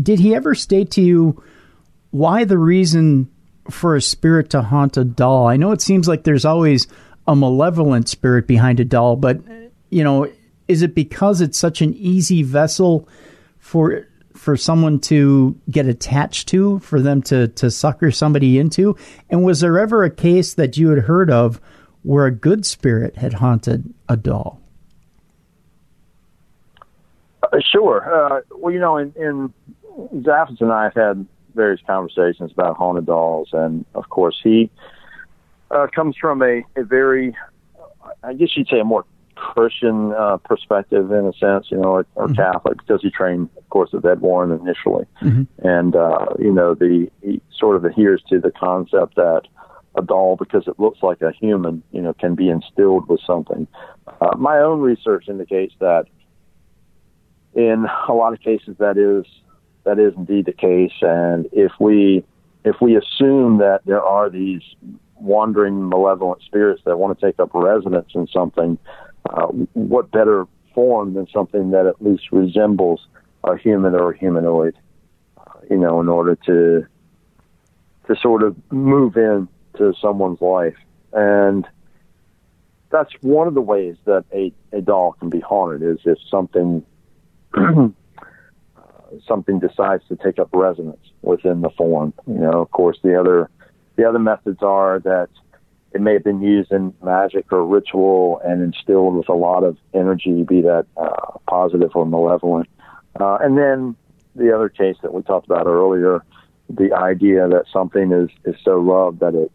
did he ever state to you why the reason for a spirit to haunt a doll? I know it seems like there's always a malevolent spirit behind a doll, but you know, is it because it's such an easy vessel for for someone to get attached to, for them to to sucker somebody into? And was there ever a case that you had heard of where a good spirit had haunted a doll? Uh, sure. Uh, well, you know, in, in Zaffis and I have had various conversations about haunted dolls, and of course, he uh, comes from a, a very, I guess you'd say, a more Christian uh, perspective in a sense, you know, or, or mm-hmm. Catholic, because he trained, of course, with Ed Warren initially, mm-hmm. and uh, you know, the he sort of adheres to the concept that a doll because it looks like a human, you know, can be instilled with something. Uh, my own research indicates that in a lot of cases that is that is indeed the case, and if we if we assume that there are these wandering malevolent spirits that want to take up residence in something, uh, what better form than something that at least resembles a human or a humanoid, uh, you know, in order to to sort of move in to someone's life. And that's one of the ways that a, a doll can be haunted is if something [clears throat] something decides to take up residence within the form. You know, of course, the other the other methods are that it may have been used in magic or ritual and instilled with a lot of energy, be that uh, positive or malevolent. Uh, and then the other case that we talked about earlier, the idea that something is, is so loved that it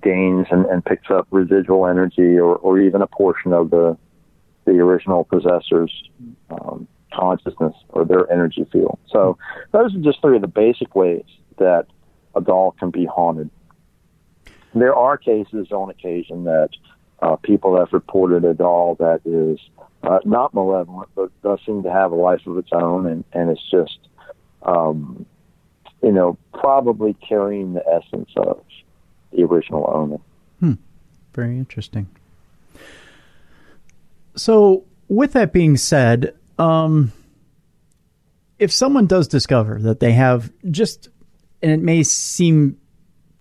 gains and, and picks up residual energy or, or even a portion of the the original possessor's um, consciousness or their energy field. So those are just three of the basic ways that a doll can be haunted. There are cases on occasion that uh, people have reported a doll that is uh, not malevolent, but does seem to have a life of its own, and, and it's just, um, you know, probably carrying the essence of the original owner. Hmm. Very interesting. So, with that being said, um, if someone does discover that they have just, and it may seem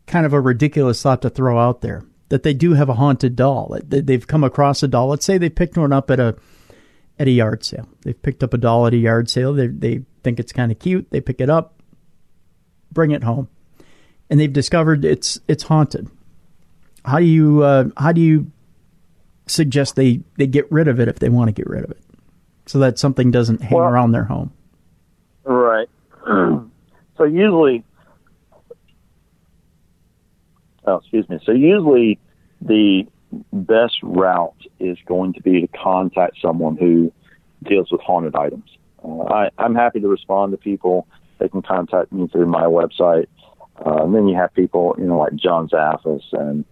kind of a ridiculous thought to throw out there, that they do have a haunted doll. They've come across a doll. Let's say they picked one up at a at a yard sale. They've picked up a doll at a yard sale. They they think it's kind of cute. They pick it up, bring it home, and they've discovered it's it's haunted. How do you uh, how do you suggest they, they get rid of it if they want to get rid of it, so that something doesn't hang well, around their home. Right. [clears throat] so usually, oh, excuse me. So usually, the best route is going to be to contact someone who deals with haunted items. Uh, I, I'm happy to respond to people. They can contact me through my website. Uh, and then you have people, you know, like John Zaffis and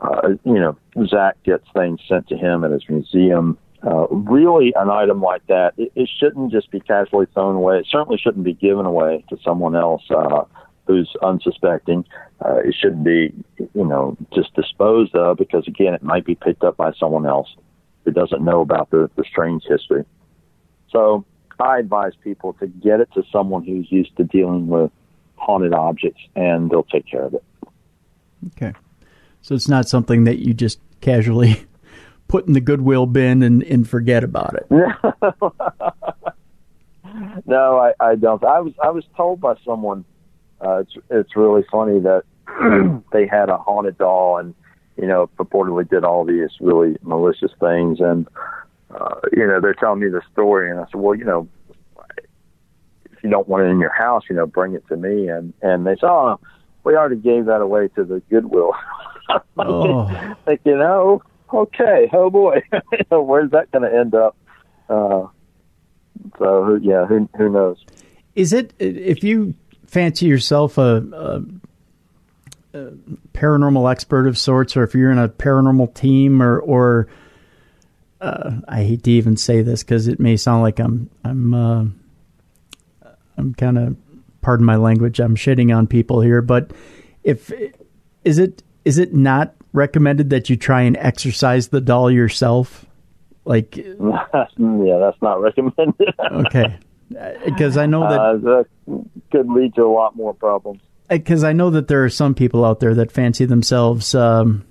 uh, you know, Zak gets things sent to him at his museum. Uh, really, an item like that, it, it shouldn't just be casually thrown away. It certainly shouldn't be given away to someone else uh, who's unsuspecting. Uh, it shouldn't be, you know, just disposed of because, again, it might be picked up by someone else who doesn't know about the, the strange history. So I advise people to get it to someone who's used to dealing with haunted objects, and they'll take care of it. Okay. So it's not something that you just casually [laughs] put in the goodwill bin and, and forget about it. [laughs] no, I, I don't. I was I was told by someone. Uh, it's it's really funny that [clears throat] they had a haunted doll and you know purportedly did all these really malicious things and uh, you know they're telling me the story and I said well you know if you don't want it in your house you know bring it to me and and they said oh we already gave that away to the Goodwill. [laughs] oh. you know, okay, oh boy, [laughs] where's that going to end up? Uh, so yeah, who who knows? Is it if you fancy yourself a, a, a paranormal expert of sorts, or if you're in a paranormal team, or or uh, I hate to even say this because it may sound like I'm I'm uh, I'm kind of pardon my language, I'm shitting on people here, but if is it is it not recommended that you try and exorcise the doll yourself? Like, [laughs] yeah, that's not recommended. [laughs] okay, because I know that, uh, that could lead to a lot more problems. Because I know that there are some people out there that fancy themselves. Um,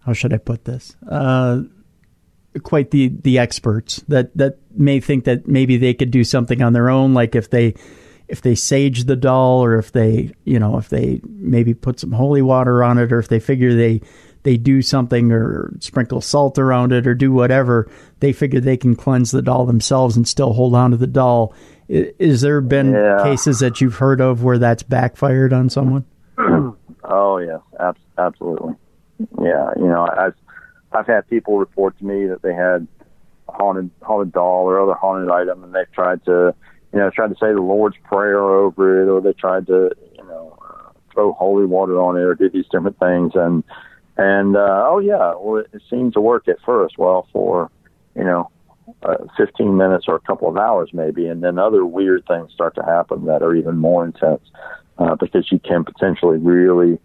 how should I put this? Uh, quite the the experts that that may think that maybe they could do something on their own, like if they if they sage the doll or if they, you know, if they maybe put some holy water on it or if they figure they they do something or sprinkle salt around it or do whatever, they figure they can cleanse the doll themselves and still hold on to the doll. Is there been yeah. cases that you've heard of where that's backfired on someone? [clears throat] oh yes, ab- absolutely. Yeah, you know, I've I've had people report to me that they had a haunted haunted doll or other haunted item, and they've tried to you know, tried to say the Lord's Prayer over it, or they tried to, you know, uh, throw holy water on it, or do these different things, and and uh, oh yeah, well, it, it seemed to work at first. Well, for you know, uh, 15 minutes or a couple of hours maybe, and then other weird things start to happen that are even more intense uh, because you can potentially really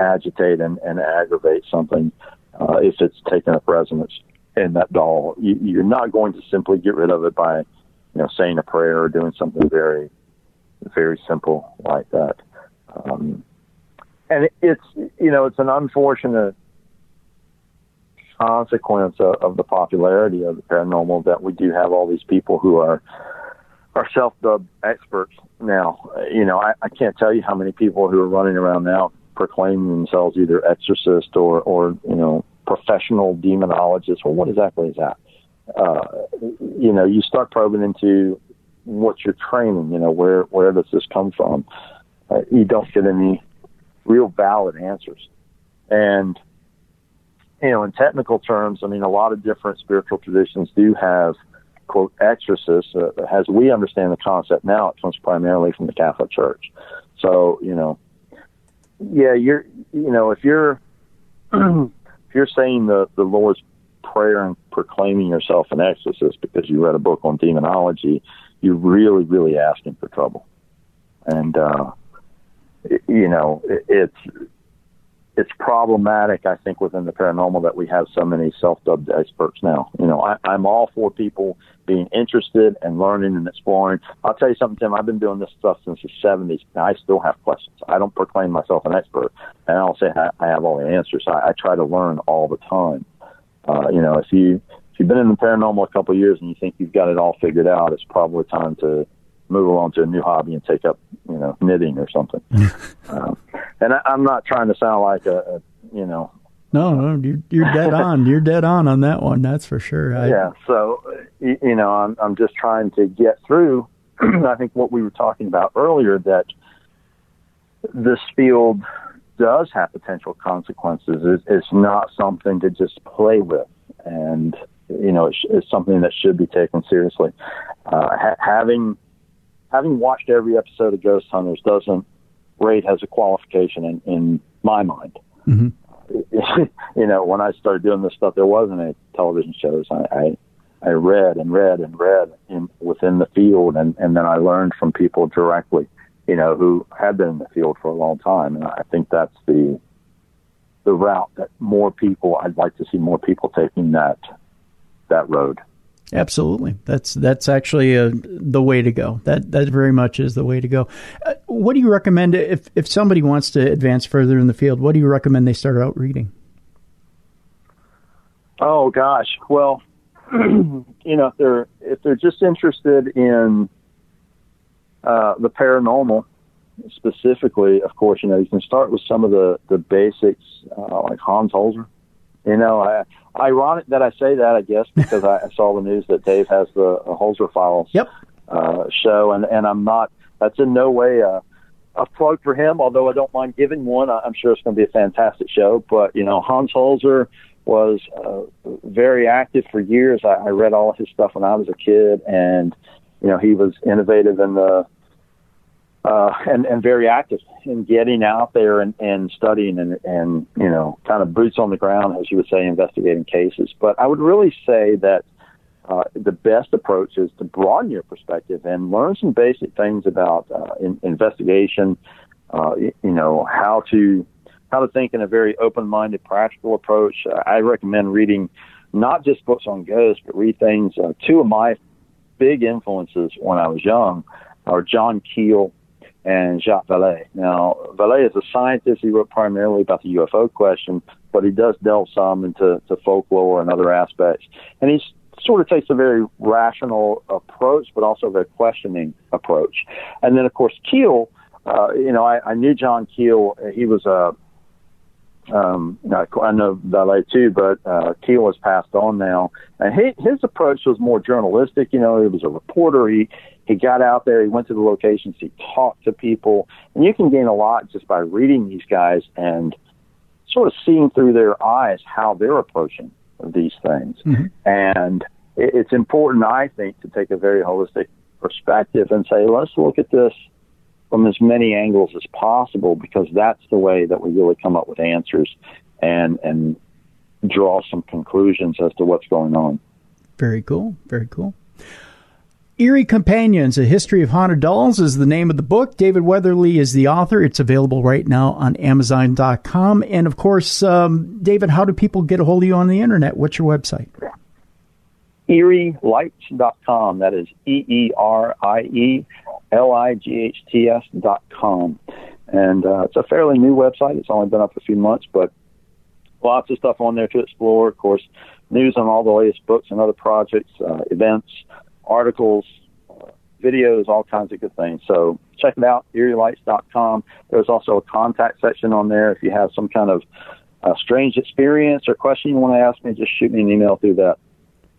agitate and, and aggravate something uh, if it's taken up residence in that doll. You, you're not going to simply get rid of it by you know, saying a prayer or doing something very, very simple like that. Um, and it's, you know, it's an unfortunate consequence of, of, the popularity of the paranormal that we do have all these people who are are self-dubbed experts now. You know, I, I can't tell you how many people who are running around now proclaiming themselves either exorcist or, or you know, professional demonologist. Well, what exactly is that? Uh, you know, you start probing into what you're training. You know, where where does this come from? Uh, you don't get any real valid answers. And you know, in technical terms, I mean, a lot of different spiritual traditions do have quote exorcists. Uh, as we understand the concept now, it comes primarily from the Catholic Church. So you know, yeah, you're you know if you're [clears throat] if you're saying the the Lord's prayer and proclaiming yourself an exorcist because you read a book on demonology, you're really really asking for trouble. And uh, you know, it, it's it's problematic, I think, within the paranormal that we have so many self-dubbed experts now. You know, I, I'm all for people being interested and learning and exploring. I'll tell you something, Tim. I've been doing this stuff since the 70s, and I still have questions. I don't proclaim myself an expert, and I don't say I have all the answers. I, I try to learn all the time. Uh, you know, if you if you've been in the paranormal a couple of years and you think you've got it all figured out, it's probably time to move along to a new hobby and take up, you know, knitting or something. [laughs] um, and I, I'm not trying to sound like a, a you know. No, no, you're, you're dead [laughs] on. You're dead on on that one. That's for sure. I, yeah. So, you, you know, I'm I'm just trying to get through. [clears throat] I think what we were talking about earlier that this field does have potential consequences. It's, it's not something to just play with, and you know, it's, it's something that should be taken seriously. Uh, ha- having having watched every episode of Ghost Hunters doesn't rate as a qualification in, in my mind. Mm-hmm. [laughs] you know, when I started doing this stuff, there wasn't any television shows. I, I, I read and read and read in, within the field, and, and then I learned from people directly, you know, who had been in the field for a long time. And I think that's the the route that more people. I'd like to see more people taking that that road. Absolutely, that's that's actually uh, the way to go. That that very much is the way to go. Uh, what do you recommend if if somebody wants to advance further in the field? What do you recommend they start out reading? Oh gosh, well, [clears throat] you know if they're if they're just interested in uh, the paranormal specifically, of course, you know you can start with some of the the basics uh, like Hans Holzer. You know, I ironic that I say that, I guess, because I saw the news that Dave has the Holzer Files yep. uh, show, and and I'm not. That's in no way a, a plug for him, although I don't mind giving one. I'm sure it's going to be a fantastic show. But you know, Hans Holzer was uh, very active for years. I, I read all of his stuff when I was a kid, and you know, he was innovative in the uh, and and very active in getting out there and, and studying and and you know kind of boots on the ground, as you would say, investigating cases. But I would really say that uh, the best approach is to broaden your perspective and learn some basic things about uh, in, investigation. Uh, you know how to how to think in a very open-minded, practical approach. Uh, I recommend reading not just books on ghosts, but read things. Uh, two of my big influences when I was young are John Keel and Jacques Vallée. Now, Vallée is a scientist. He wrote primarily about the UFO question, but he does delve some into to folklore and other aspects. And he sort of takes a very rational approach, but also a very questioning approach. And then, of course, Keel, uh, you know, I, I knew John Keel. He was a um, I know Vallée too, but uh, Keel has passed on now, and he, his approach was more journalistic. You know, he was a reporter. He he got out there, he went to the locations, he talked to people, and you can gain a lot just by reading these guys and sort of seeing through their eyes how they're approaching these things. Mm-hmm. And it's important, I think, to take a very holistic perspective and say, let's look at this from as many angles as possible because that's the way that we really come up with answers and and draw some conclusions as to what's going on. Very cool. Very cool. Eerie Companions, A History of Haunted Dolls is the name of the book. David Weatherly is the author. It's available right now on Amazon.com. And of course, um, David, how do people get a hold of you on the internet? What's your website? EerieLights.com. That is E E R I E L I G H T S.com. And uh, it's a fairly new website. It's only been up a few months, but lots of stuff on there to explore. Of course, news on all the latest books and other projects, uh, events articles, videos, all kinds of good things. So check it out, eerielights.com. There's also a contact section on there. If you have some kind of uh, strange experience or question you want to ask me, just shoot me an email through that.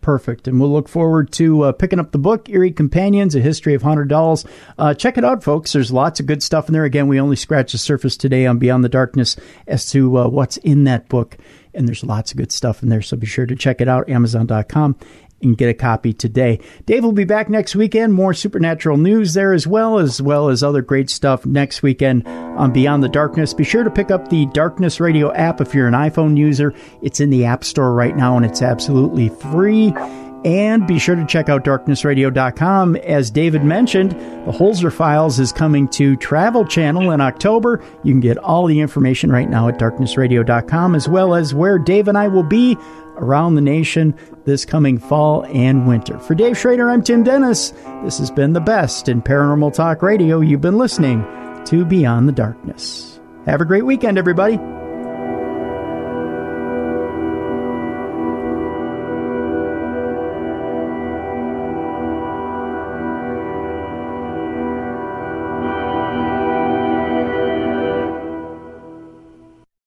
Perfect. And we'll look forward to uh, picking up the book, Eerie Companions, A History of Haunted Dolls. Uh, check it out, folks. There's lots of good stuff in there. Again, we only scratched the surface today on Beyond the Darkness as to uh, what's in that book. And there's lots of good stuff in there. So be sure to check it out, Amazon.com and get a copy today. Dave will be back next weekend. More supernatural news there as well, as well as other great stuff next weekend on Beyond the Darkness. Be sure to pick up the Darkness Radio app if you're an iPhone user. It's in the App Store right now and it's absolutely free. And be sure to check out darknessradio.com. As David mentioned, the Holzer Files is coming to Travel Channel in October. You can get all the information right now at darknessradio.com, as well as where Dave and I will be around the nation this coming fall and winter. For Dave Schrader, I'm Tim Dennis. This has been the best in paranormal talk radio. You've been listening to Beyond the Darkness. Have a great weekend, everybody.